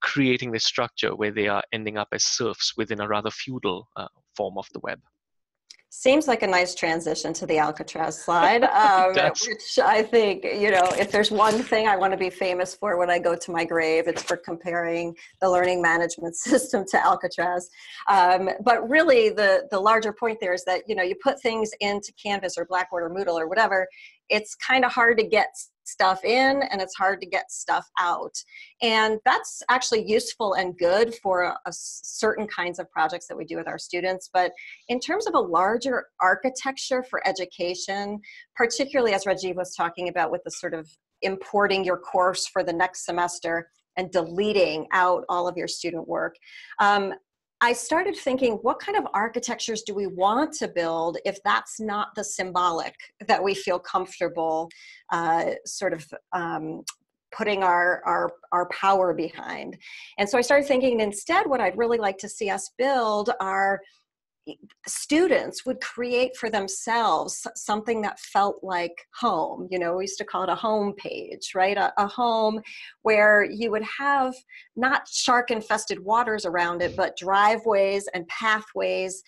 creating this structure where they are ending up as serfs within a rather feudal uh, form of the web. Seems like a nice transition to the Alcatraz slide, um, which I think, you know, if there's one thing I want to be famous for when I go to my grave, it's for comparing the learning management system to Alcatraz. Um, but really, the, the larger point there is that, you know, you put things into Canvas or Blackboard or Moodle or whatever, it's kind of hard to get stuff in and it's hard to get stuff out. And that's actually useful and good for a, a certain kinds of projects that we do with our students. But in terms of a larger architecture for education, particularly as Rajiv was talking about with the sort of importing your course for the next semester and deleting out all of your student work. Um, I started thinking, what kind of architectures do we want to build if that's not the symbolic that we feel comfortable uh, sort of um, putting our, our, our power behind? And so I started thinking instead, what I'd really like to see us build are students would create for themselves something that felt like home. You know, we used to call it a home page, right? A, a home where you would have not shark infested waters around it, but driveways and pathways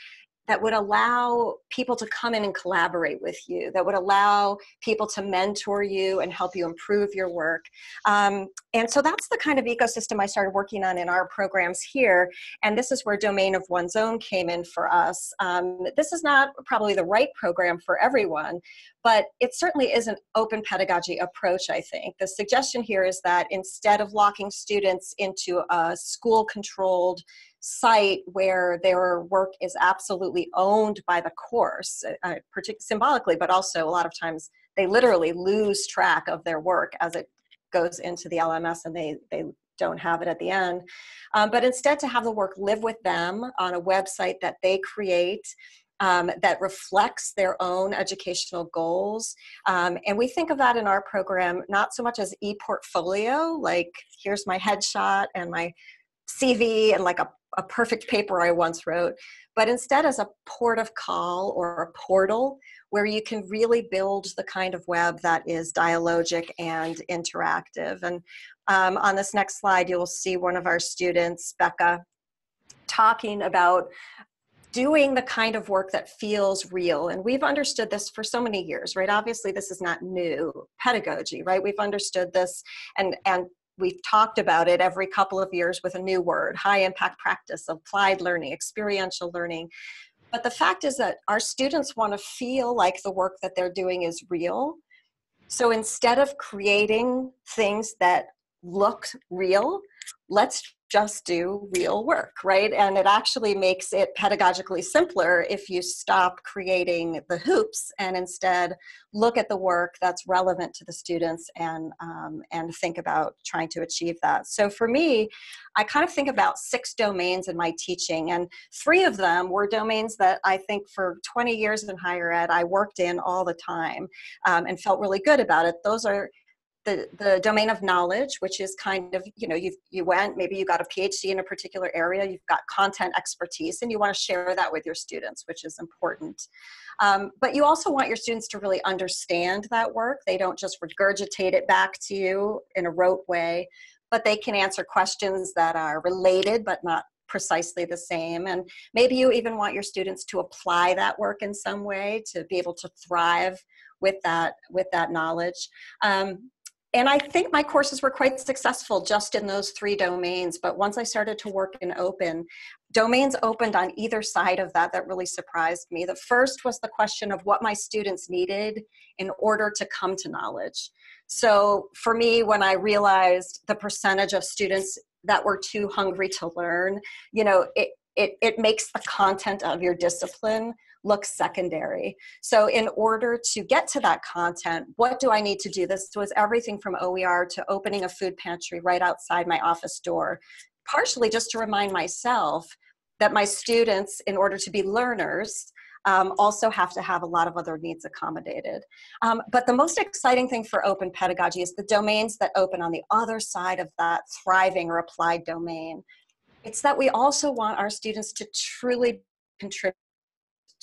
that would allow people to come in and collaborate with you, that would allow people to mentor you and help you improve your work. Um, and so that's the kind of ecosystem I started working on in our programs here. And this is where Domain of One's Own came in for us. Um, this is not probably the right program for everyone, but it certainly is an open pedagogy approach, I think. The suggestion here is that instead of locking students into a school controlled site where their work is absolutely owned by the course, uh, uh particularly symbolically, but also a lot of times they literally lose track of their work as it goes into the LMS and they, they don't have it at the end. Um, but instead to have the work live with them on a website that they create um, that reflects their own educational goals. Um, and we think of that in our program not so much as e-portfolio, like here's my headshot and my CV and like a a perfect paper I once wrote, but instead as a port of call or a portal where you can really build the kind of web that is dialogic and interactive. And um, on this next slide, you'll see one of our students, Becca, talking about doing the kind of work that feels real. And we've understood this for so many years, right? Obviously, this is not new pedagogy, right? We've understood this and, and we've talked about it every couple of years with a new word high impact practice applied learning experiential learning. But the fact is that our students want to feel like the work that they're doing is real. So instead of creating things that look real let's just do real work, right? And it actually makes it pedagogically simpler if you stop creating the hoops and instead look at the work that's relevant to the students and um, and think about trying to achieve that. So for me, I kind of think about six domains in my teaching, and three of them were domains that I think for 20 years in higher ed I worked in all the time um, and felt really good about it. Those are the, the domain of knowledge, which is kind of, you know, you you went, maybe you got a PhD in a particular area, you've got content expertise, and you want to share that with your students, which is important. Um, but you also want your students to really understand that work. They don't just regurgitate it back to you in a rote way, but they can answer questions that are related but not precisely the same. And maybe you even want your students to apply that work in some way to be able to thrive with that with that knowledge. Um, and I think my courses were quite successful just in those three domains. But once I started to work in open, domains opened on either side of that that really surprised me. The first was the question of what my students needed in order to come to knowledge. So for me, when I realized the percentage of students that were too hungry to learn, you know, it, it, it makes the content of your discipline look secondary. So, in order to get to that content, what do I need to do? This was everything from OER to opening a food pantry right outside my office door, partially just to remind myself that my students, in order to be learners, um, also have to have a lot of other needs accommodated. Um, but the most exciting thing for open pedagogy is the domains that open on the other side of that thriving or applied domain. It's that we also want our students to truly contribute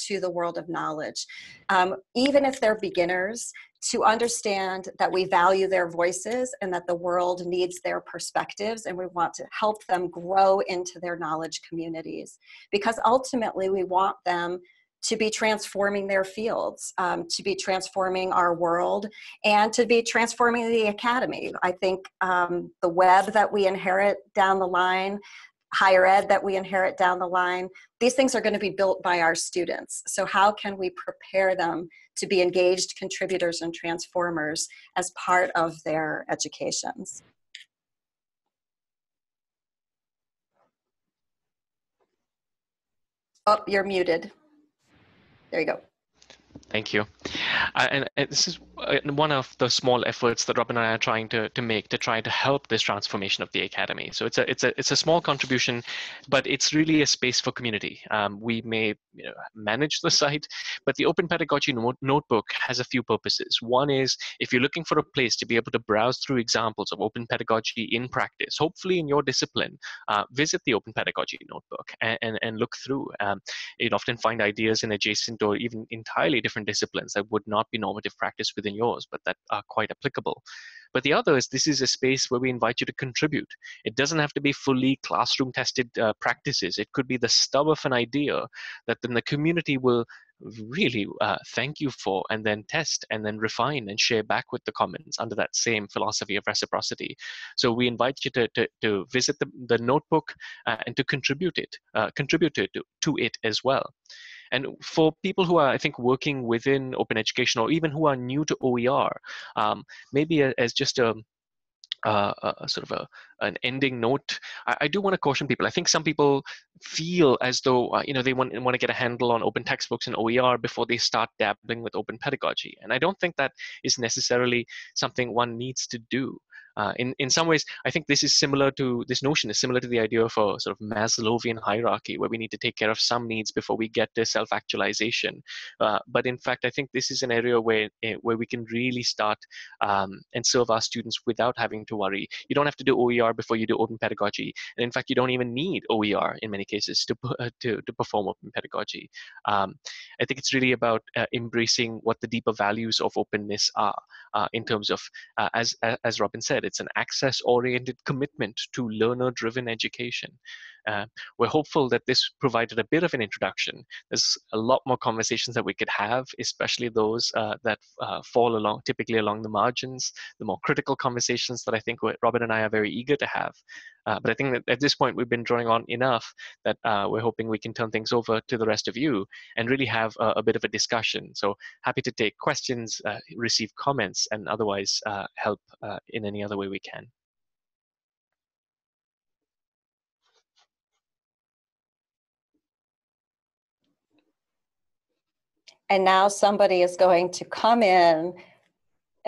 to the world of knowledge. Um, even if they're beginners, to understand that we value their voices and that the world needs their perspectives and we want to help them grow into their knowledge communities. Because ultimately, we want them to be transforming their fields, um, to be transforming our world, and to be transforming the academy. I think um, the web that we inherit down the line higher ed that we inherit down the line these things are going to be built by our students. So how can we prepare them to be engaged contributors and transformers as part of their educations? Oh you're muted. There you go. Thank you. And, and, this is uh, one of the small efforts that Robin and I are trying to, to make to try to help this transformation of the academy. So it's a it's a it's a small contribution, but it's really a space for community. Um, we may you know, manage the site, but the Open Pedagogy Notebook has a few purposes. One is if you're looking for a place to be able to browse through examples of open pedagogy in practice, hopefully in your discipline, uh, visit the Open Pedagogy Notebook and, and, and look through. Um, you'd often find ideas in adjacent or even entirely different disciplines that would not be normative practice within yours, but that are quite applicable. But the other is this is a space where we invite you to contribute. It doesn't have to be fully classroom tested uh, practices. It could be the stub of an idea that then the community will really uh, thank you for and then test and then refine and share back with the commons under that same philosophy of reciprocity so we invite you to, to, to visit the, the notebook uh, and to contribute it uh, contribute to, to it as well and for people who are, I think, working within open education or even who are new to OER, um, maybe as just a, uh, sort of a, an ending note. I, I, do want to caution people. I think some people feel as though uh, you know they want want to get a handle on open textbooks and OER before they start dabbling with open pedagogy, and I don't think that is necessarily something one needs to do. Uh, in, in some ways, I think this is similar to this notion is similar to the idea of a sort of Maslowian hierarchy where we need to take care of some needs before we get to self-actualization. Uh, but in fact, I think this is an area where eh, where we can really start um, and serve our students without having to worry. You don't have to do OER before you do open pedagogy, and in fact, you don't even need OER in many cases to uh, to, to perform open pedagogy. Um, I think it's really about uh, embracing what the deeper values of openness are uh, in terms of, as as Robin said it's an access oriented commitment to learner driven education. Uh, we're hopeful that this provided a bit of an introduction. There's a lot more conversations that we could have, especially those uh, that uh, fall along typically along the margins, the more critical conversations that I think Robin and I are very eager to have. Uh, but I think that at this point we've been drawing on enough that uh, we're hoping we can turn things over to the rest of you and really have a, a bit of a discussion. So happy to take questions, uh, receive comments, and otherwise help in any other way we can. and now somebody is going to come in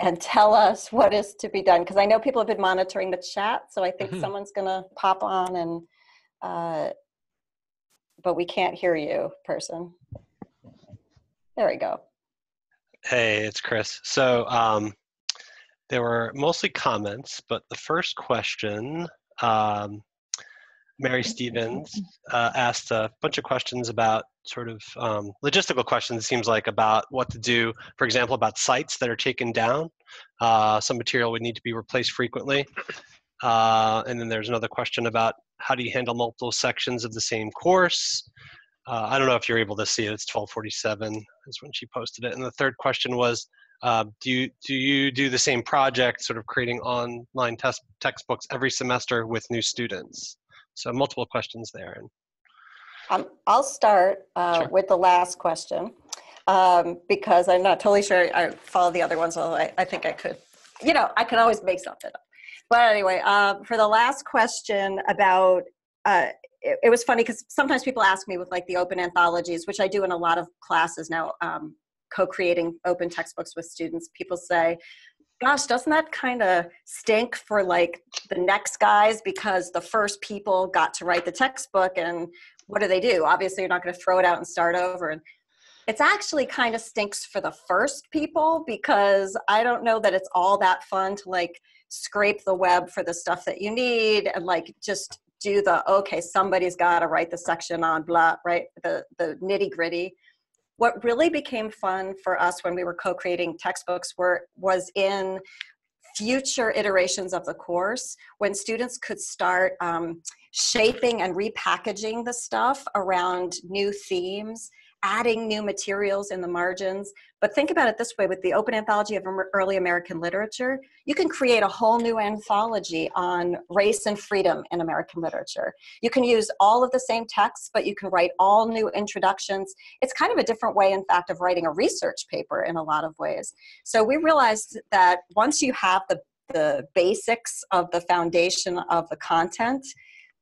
and tell us what is to be done because i know people have been monitoring the chat so i think mm-hmm. someone's going to pop on and uh, but we can't hear you person. There we go. Hey it's chris. So um, there were mostly comments, but the first question, um, Mary Stevens uh, asked a bunch of questions about sort of um, logistical questions, it seems like, about what to do, for example, about sites that are taken down. Uh, some material would need to be replaced frequently. Uh, and then there's another question about how do you handle multiple sections of the same course? Uh, I don't know if you're able to see it. It's 1247 is when she posted it. And the third question was, uh, do you do you do the same project, sort of creating online test textbooks every semester with new students? So multiple questions there. Um, I'll start uh, sure. with the last question um, because I'm not totally sure I follow the other ones, although I, I think I could. You know, I can always make something up. But anyway, uh, for the last question about uh, it, it, was funny because sometimes people ask me with like the open anthologies, which I do in a lot of classes now, um, co-creating open textbooks with students. People say, gosh, doesn't that kind of stink for like the next guys because the first people got to write the textbook and what do they do? Obviously, you're not going to throw it out and start over. And it's actually kind of stinks for the first people because I don't know that it's all that fun to like scrape the web for the stuff that you need and like just do the okay somebody's got to write the section on blah right the the nitty gritty what really became fun for us when we were co-creating textbooks were was in future iterations of the course when students could start um, shaping and repackaging the stuff around new themes adding new materials in the margins. But think about it this way with the Open Anthology of Early American Literature, you can create a whole new anthology on race and freedom in American literature. You can use all of the same texts, but you can write all new introductions. It's kind of a different way, in fact, of writing a research paper in a lot of ways. So we realized that once you have the the basics of the foundation of the content,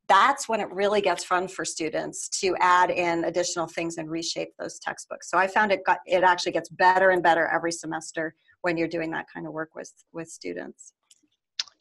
that's when it really gets fun for students to add in additional things and reshape those textbooks. So I found it got, it actually gets better and better every semester when you're doing that kind of work with with students.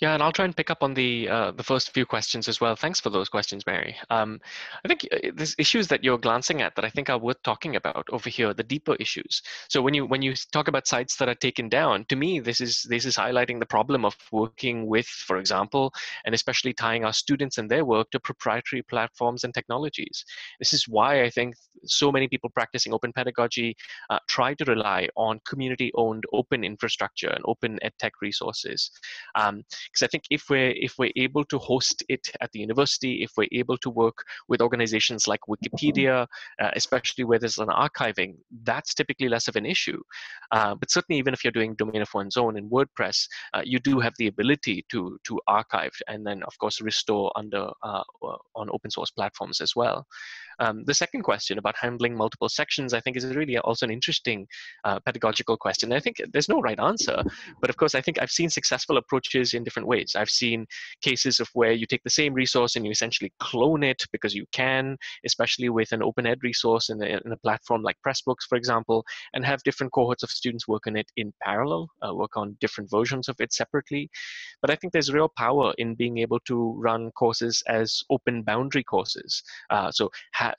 Yeah, and I'll try and pick up on the uh, the first few questions as well. Thanks for those questions, Mary. Um, I think uh, there's issues that you're glancing at that I think are worth talking about over here, the deeper issues. So when you when you talk about sites that are taken down, to me this is this is highlighting the problem of working with, for example, and especially tying our students and their work to proprietary platforms and technologies. This is why I think so many people practicing open pedagogy uh, try to rely on community-owned open infrastructure and open edtech resources. Um, because I think if we're if we're able to host it at the university, if we're able to work with organizations like Wikipedia, uh, especially where there's an archiving, that's typically less of an issue. Uh, but certainly, even if you're doing domain of one's own in WordPress, uh, you do have the ability to to archive and then, of course, restore under uh, on open source platforms as well. Um, the second question about handling multiple sections, I think, is really also an interesting uh, pedagogical question. I think there's no right answer, but of course, I think I've seen successful approaches in different ways. I've seen cases of where you take the same resource and you essentially clone it because you can, especially with an open ed resource in a, in a platform like Pressbooks, for example, and have different cohorts of students work on it in parallel, uh, work on different versions of it separately. But I think there's real power in being able to run courses as open boundary courses. Uh, so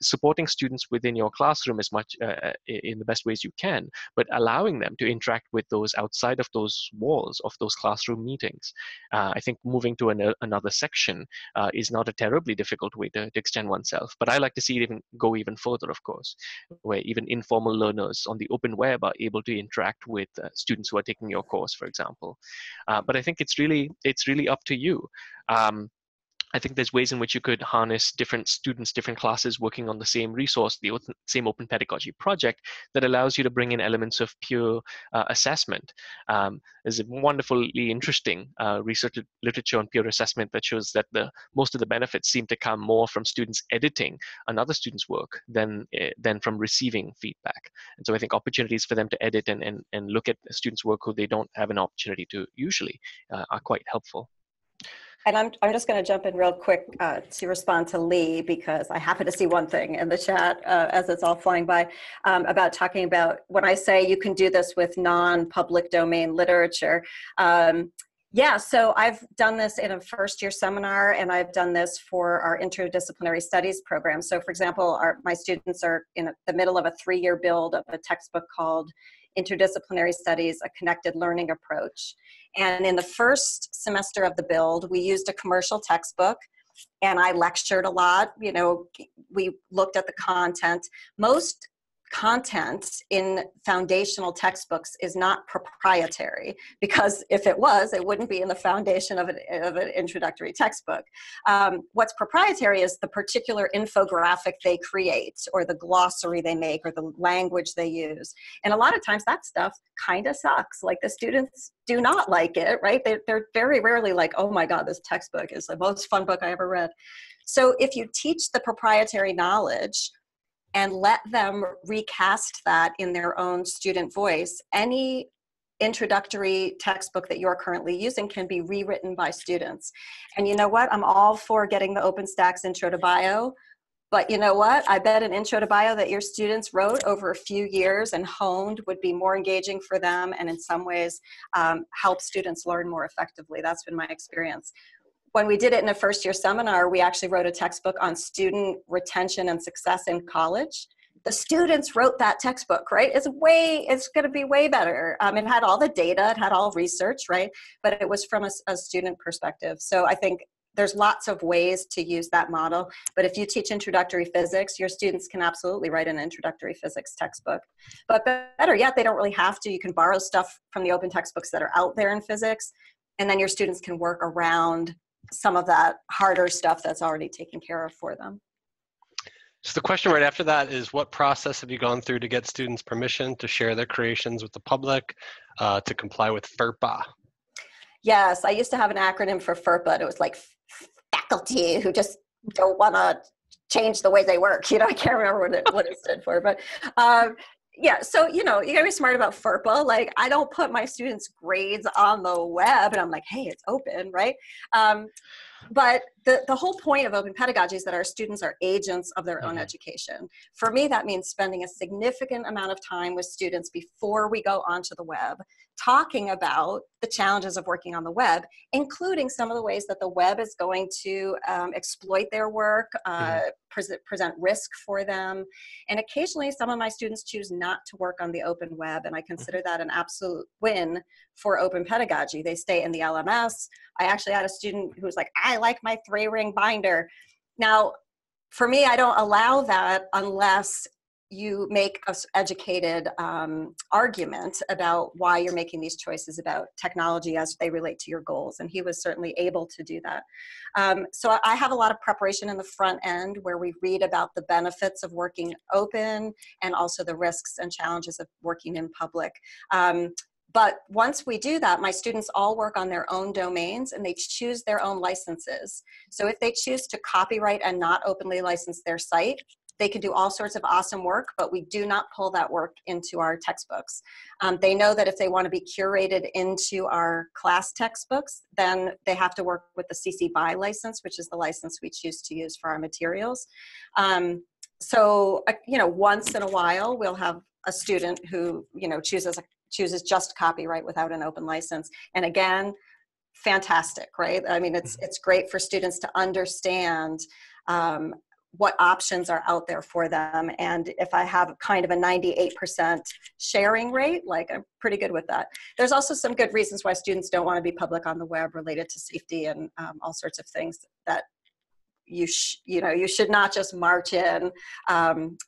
supporting students within your classroom as much uh, uh in the best ways you can, but allowing them to interact with those outside of those walls of those classroom meetings. Uh, I think moving to an, another section uh, is not a terribly difficult way to, to, extend oneself, but I like to see it even go even further, of course, where even informal learners on the open web are able to interact with uh, students who are taking your course, for example. Uh, but I think it's really it's really up to you. Um, I think there's ways in which you could harness different students, different classes working on the same resource, the same open pedagogy project that allows you to bring in elements of pure uh, assessment. Um, there's a wonderfully interesting uh, research literature on peer assessment that shows that the most of the benefits seem to come more from students editing another student's work than, uh, than from receiving feedback. And so I think opportunities for them to edit and, and, and look at students' work who they don't have an opportunity to usually uh, are quite helpful. And I'm, I'm just going to jump in real quick uh, to respond to Lee because I happen to see one thing in the chat uh, as it's all flying by um, about talking about when I say you can do this with non public domain literature. Um, yeah, so I've done this in a first year seminar and I've done this for our interdisciplinary studies program. So, for example, our, my students are in the middle of a three year build of a textbook called interdisciplinary studies, a connected learning approach. And in the first semester of the build, we used a commercial textbook and I lectured a lot. You know, we looked at the content. Most content in foundational textbooks is not proprietary because if it was it wouldn't be in the foundation of an, of an introductory textbook. Um, what's proprietary is the particular infographic they create or the glossary they make or the language they use. And a lot of times that stuff kind of sucks. Like the students do not like it right? They're, they're very rarely like oh my god this textbook is the most fun book i ever read. So if you teach the proprietary knowledge and let them recast that in their own student voice. Any introductory textbook that you're currently using can be rewritten by students. And you know what? I'm all for getting the OpenStax Intro to Bio. But you know what? I bet an intro to bio that your students wrote over a few years and honed would be more engaging for them and in some ways um, help students learn more effectively. That's been my experience when we did it in a first year seminar, we actually wrote a textbook on student retention and success in college. The students wrote that textbook, right? It's way, it's going to be way better. Um, it had all the data, it had all research, right? But it was from a, a student perspective. So I think there's lots of ways to use that model but if you teach introductory physics your students can absolutely write an introductory physics textbook but better yet they don't really have to you can borrow stuff from the open textbooks that are out there in physics and then your students can work around some of that harder stuff that's already taken care of for them. So the question right after that is what process have you gone through to get students permission to share their creations with the public uh, to comply with FERPA? Yes, I used to have an acronym for FERPA. It was like faculty who just don't want to change the way they work. You know, I can't remember what it, what it stood for, but um, yeah so you know you gotta be smart about ferpa like i don't put my students grades on the web and i'm like hey it's open right? Um, but the, the whole point of open pedagogy is that our students are agents of their own mm-hmm. education for me that means spending a significant amount of time with students before we go onto the web talking about the challenges of working on the web, including some of the ways that the web is going to um, exploit their work, uh, mm-hmm. pre- present risk for them. And occasionally, some of my students choose not to work on the open web, and I consider mm-hmm. that an absolute win for open pedagogy. They stay in the LMS. I actually had a student who was like, I like my three ring binder. Now, for me, I don't allow that unless you make a educated um, argument about why you're making these choices about technology as they relate to your goals and he was certainly able to do that um, so i have a lot of preparation in the front end where we read about the benefits of working open and also the risks and challenges of working in public um, but once we do that, my students all work on their own domains and they choose their own licenses. So if they choose to copyright and not openly license their site, they can do all sorts of awesome work, but we do not pull that work into our textbooks. Um, they know that if they want to be curated into our class textbooks, then they have to work with the CC BY license, which is the license we choose to use for our materials. Um, so, uh, you know, once in a while, we'll have a student who, you know, chooses a, chooses just copyright without an open license. And again, fantastic, right? I mean, it's it's great for students to understand um, what options are out there for them. And if I have kind of a 98% sharing rate, like I'm pretty good with that. There's also some good reasons why students don't want to be public on the web related to safety and um, all sorts of things that you sh- you know you should not just march in um,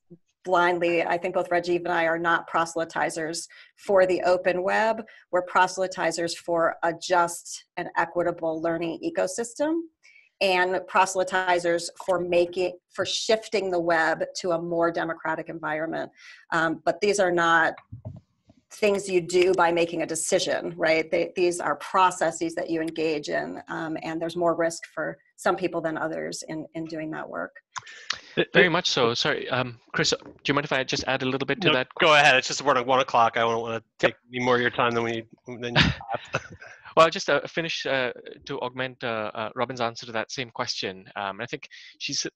blindly. I think both Rajiv and I are not proselytizers for the open web. We're proselytizers for a just and equitable learning ecosystem and proselytizers for making for shifting the web to a more democratic environment um, but these are not things you do by making a decision right they, these are processes that you engage in um, and there's more risk for some people than others in, in doing that work very much so. sorry um, chris do you mind if i just add a little bit to no, that? go ahead. It's just one, one o'clock. I don't want to take yep. any more of your time than we than you have Well, just uh, finish uh, to augment uh, uh, Robin's answer to that same question. Um, I think she's,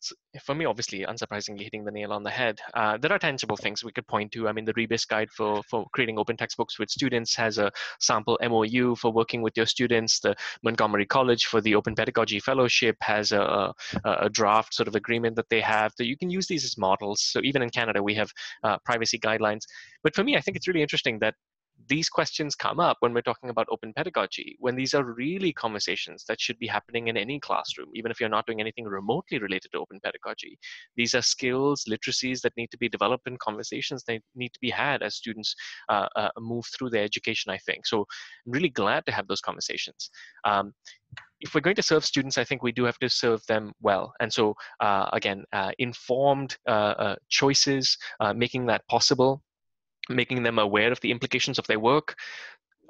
for me, obviously, unsurprisingly, hitting the nail on the head. Uh, there are tangible things we could point to. I mean, the Rebus guide for, for creating open textbooks with students has a sample MOU for working with your students. The Montgomery College for the Open Pedagogy Fellowship has a, a, a draft sort of agreement that they have. So you can use these as models. So even in Canada, we have privacy guidelines. But for me, I think it's really interesting that these questions come up when we're talking about open pedagogy, when these are really conversations that should be happening in any classroom, even if you're not doing anything remotely related to open pedagogy. These are skills, literacies that need to be developed in conversations that need to be had as students uh, uh, move through their education, I think. So I'm really glad to have those conversations. Um, if we're going to serve students, I think we do have to serve them well. And so, uh, again, uh, informed uh, uh choices, uh, making that possible, making them aware of the implications of their work,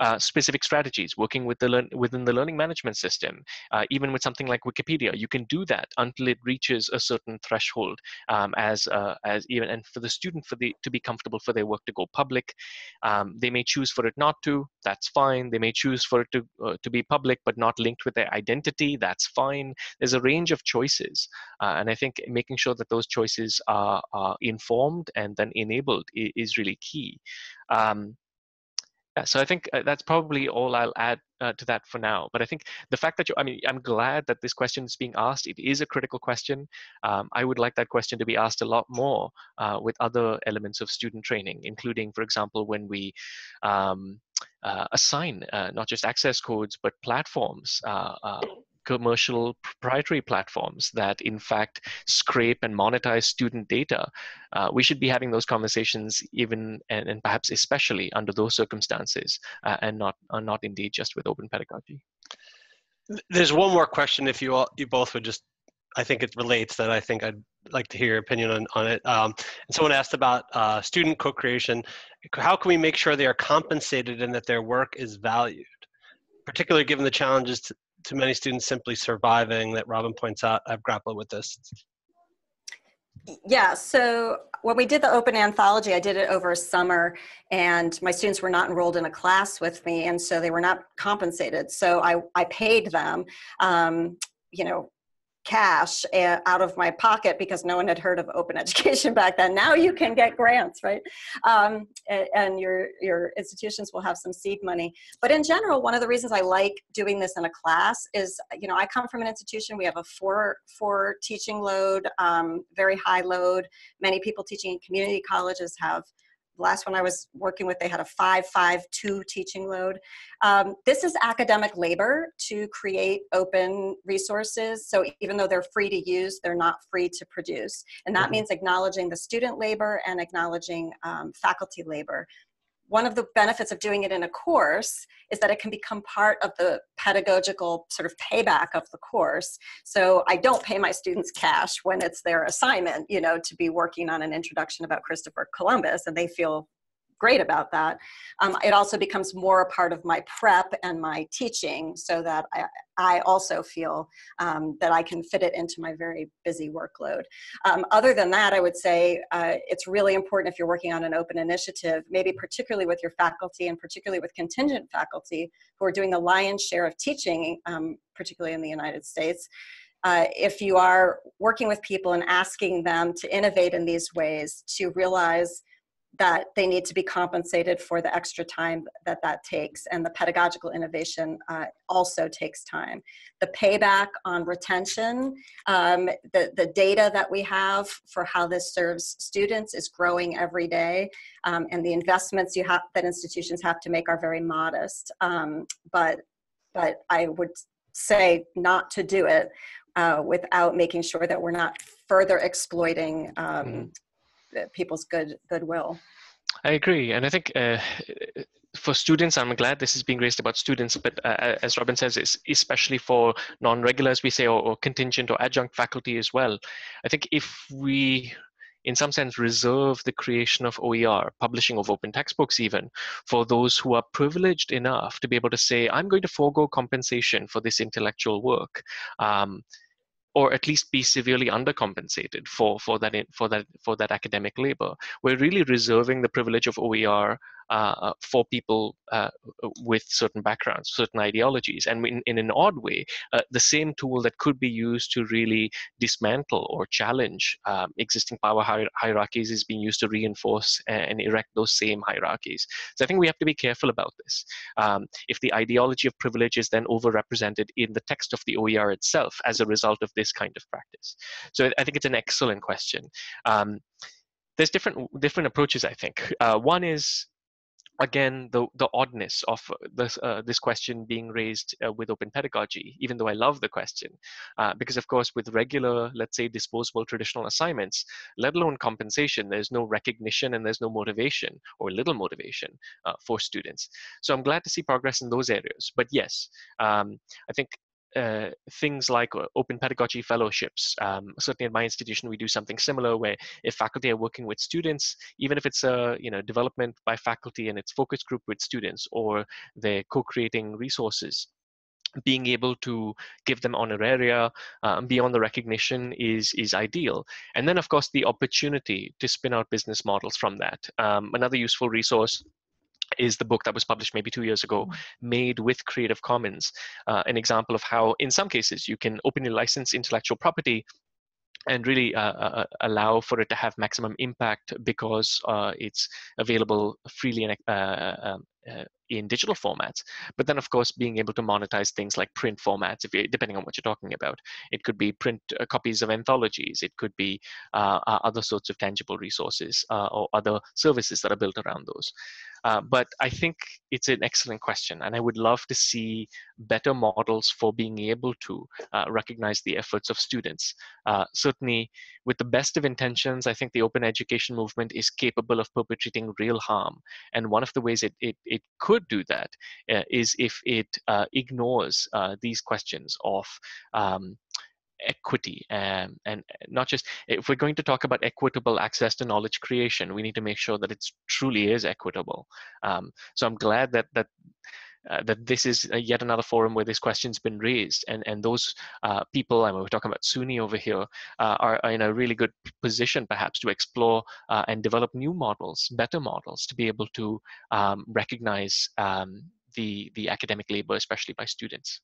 uh, specific strategies, working with the learn- within the learning management system. Uh, even with something like Wikipedia, you can do that until it reaches a certain threshold. Um, as uh, as even and for the student for the to be comfortable for their work to go public, um, they may choose for it not to. That's fine. They may choose for it to uh, to be public but not linked with their identity. That's fine. There's a range of choices, uh, and I think making sure that those choices are, are informed and then enabled is, really key. Um, so I think uh, that's probably all I'll add uh, to that for now. But I think the fact that you, I mean, I'm glad that this question is being asked. It is a critical question. Um, I would like that question to be asked a lot more uh, with other elements of student training, including, for example, when we um, uh, assign uh, not just access codes, but platforms uh, commercial proprietary platforms that in fact scrape and monetize student data uh, we should be having those conversations even and, and perhaps especially under those circumstances uh, and not uh, not indeed just with open pedagogy. There's one more question if you all you both would just i think it relates that i think i'd like to hear your opinion on, on it. Um, and someone asked about uh, student co-creation. How can we make sure they are compensated and that their work is valued particularly given the challenges to, to many students simply surviving that Robin points out. I've grappled with this. Yeah, so when we did the open anthology, I did it over a summer, and my students were not enrolled in a class with me, and so they were not compensated. So I, I paid them, um, you know, cash eh, out of my pocket because no one had heard of open education back then. Now you can get grants, right? Um, and your your institutions will have some seed money. But in general, one of the reasons I like doing this in a class is, you know, I come from an institution. We have a four four teaching load, um, very high load. Many people teaching in community colleges have last one I was working with, they had a 552 teaching load. Um, this is academic labor to create open resources. So even though they're free to use, they're not free to produce. And that mm-hmm. means acknowledging the student labor and acknowledging um, faculty labor one of the benefits of doing it in a course is that it can become part of the pedagogical sort of payback of the course. So I don't pay my students cash when it's their assignment, you know, to be working on an introduction about Christopher Columbus, and they feel great about that. Um, it also becomes more a part of my prep and my teaching so that I, I also feel um, that I can fit it into my very busy workload. Um, other than that, I would say uh, it's really important if you're working on an open initiative, maybe particularly with your faculty and particularly with contingent faculty who are doing the lion's share of teaching, um, particularly in the United States. Uh, if you are working with people and asking them to innovate in these ways, to realize that they need to be compensated for the extra time that that takes and the pedagogical innovation uh, also takes time. The payback on retention um, the, the data that we have for how this serves students is growing every day um, and the investments you have that institutions have to make are very modest. Um, but but i would say not to do it uh, without making sure that we're not further exploiting um, mm people's good goodwill. I agree, and I think uh, for students, I'm glad this is being raised about students. But uh, as Robin says, it's especially for non-regulars, we say, or, or contingent or adjunct faculty as well. I think if we in some sense reserve the creation of OER, publishing of open textbooks even, for those who are privileged enough to be able to say, I'm going to forego compensation for this intellectual work. Um, or at least be severely undercompensated for, for, that, for, that, for that academic labor. We're really reserving the privilege of OER uh, for people uh, with certain backgrounds, certain ideologies. And in, in an odd way, uh, the same tool that could be used to really dismantle or challenge um, existing power hier hierarchies is being used to reinforce and erect those same hierarchies. So I think we have to be careful about this. Um, if the ideology of privilege is then overrepresented in the text of the OER itself as a result of this kind of practice. So I think it's an excellent question. Um, there's different different approaches. I think uh, one is again the the oddness of uh, this uh, this question being raised uh, with open pedagogy even though i love the question uh, because of course with regular let's say disposable traditional assignments let alone compensation there's no recognition and there's no motivation or little motivation uh, for students. So i'm glad to see progress in those areas. But yes um, i think uh, things like uh, open pedagogy fellowships. Um, certainly at my institution, we do something similar where if faculty are working with students, even if it's a you know development by faculty and it's focus group with students or they're co-creating resources, being able to give them honoraria um, beyond the recognition is is ideal and then of course the opportunity to spin out business models from that um, another useful resource is the book that was published maybe two years ago, mm-hmm. made with Creative Commons, uh, an example of how, in some cases, you can openly license intellectual property and really uh, uh, uh, allow for it to have maximum impact because uh, it's available freely and uh, uh, in digital formats. But then, of course, being able to monetize things like print formats, if you, depending on what you're talking about, it could be print copies of anthologies, it could be other sorts of tangible resources or other services that are built around those. Uh, but I think it's an excellent question, and I would love to see better models for being able to uh, recognize the efforts of students. Uh, certainly, with the best of intentions, I think the open education movement is capable of perpetrating real harm. And one of the ways it, it, it could do that uh, is if it uh, ignores these questions of um, equity um, and not just if we're going to talk about equitable access to knowledge creation we need to make sure that it truly is equitable. Um, so i'm glad that that uh, that this is uh, yet another forum where this question's been raised. And and those uh, people and we're talking about SUNY over here uh, are, are, in a really good position perhaps to explore uh, and develop new models better models to be able to um, recognize um, the the academic labor especially by students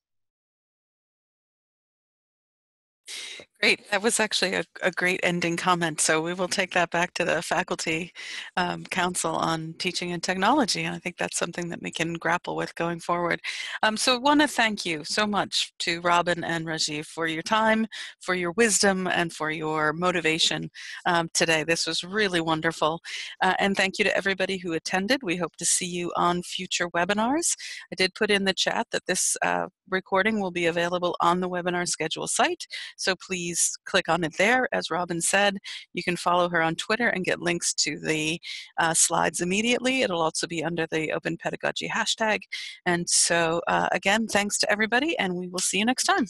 Great. That was actually a, a, great ending comment. So we will take that back to the Faculty um, Council on Teaching and Technology. And I think that's something that we can grapple with going forward. Um, so I want to thank you so much to Robin and Rajiv for your time, for your wisdom, and for your motivation um, today. This was really wonderful. Uh, and thank you to everybody who attended. We hope to see you on future webinars. I did put in the chat that this uh, recording will be available on the webinar schedule site. So please click on it there. As Robin said, you can follow her on Twitter and get links to the uh, slides immediately. It'll also be under the Open Pedagogy hashtag. And so uh, again, thanks to everybody and we will see you next time.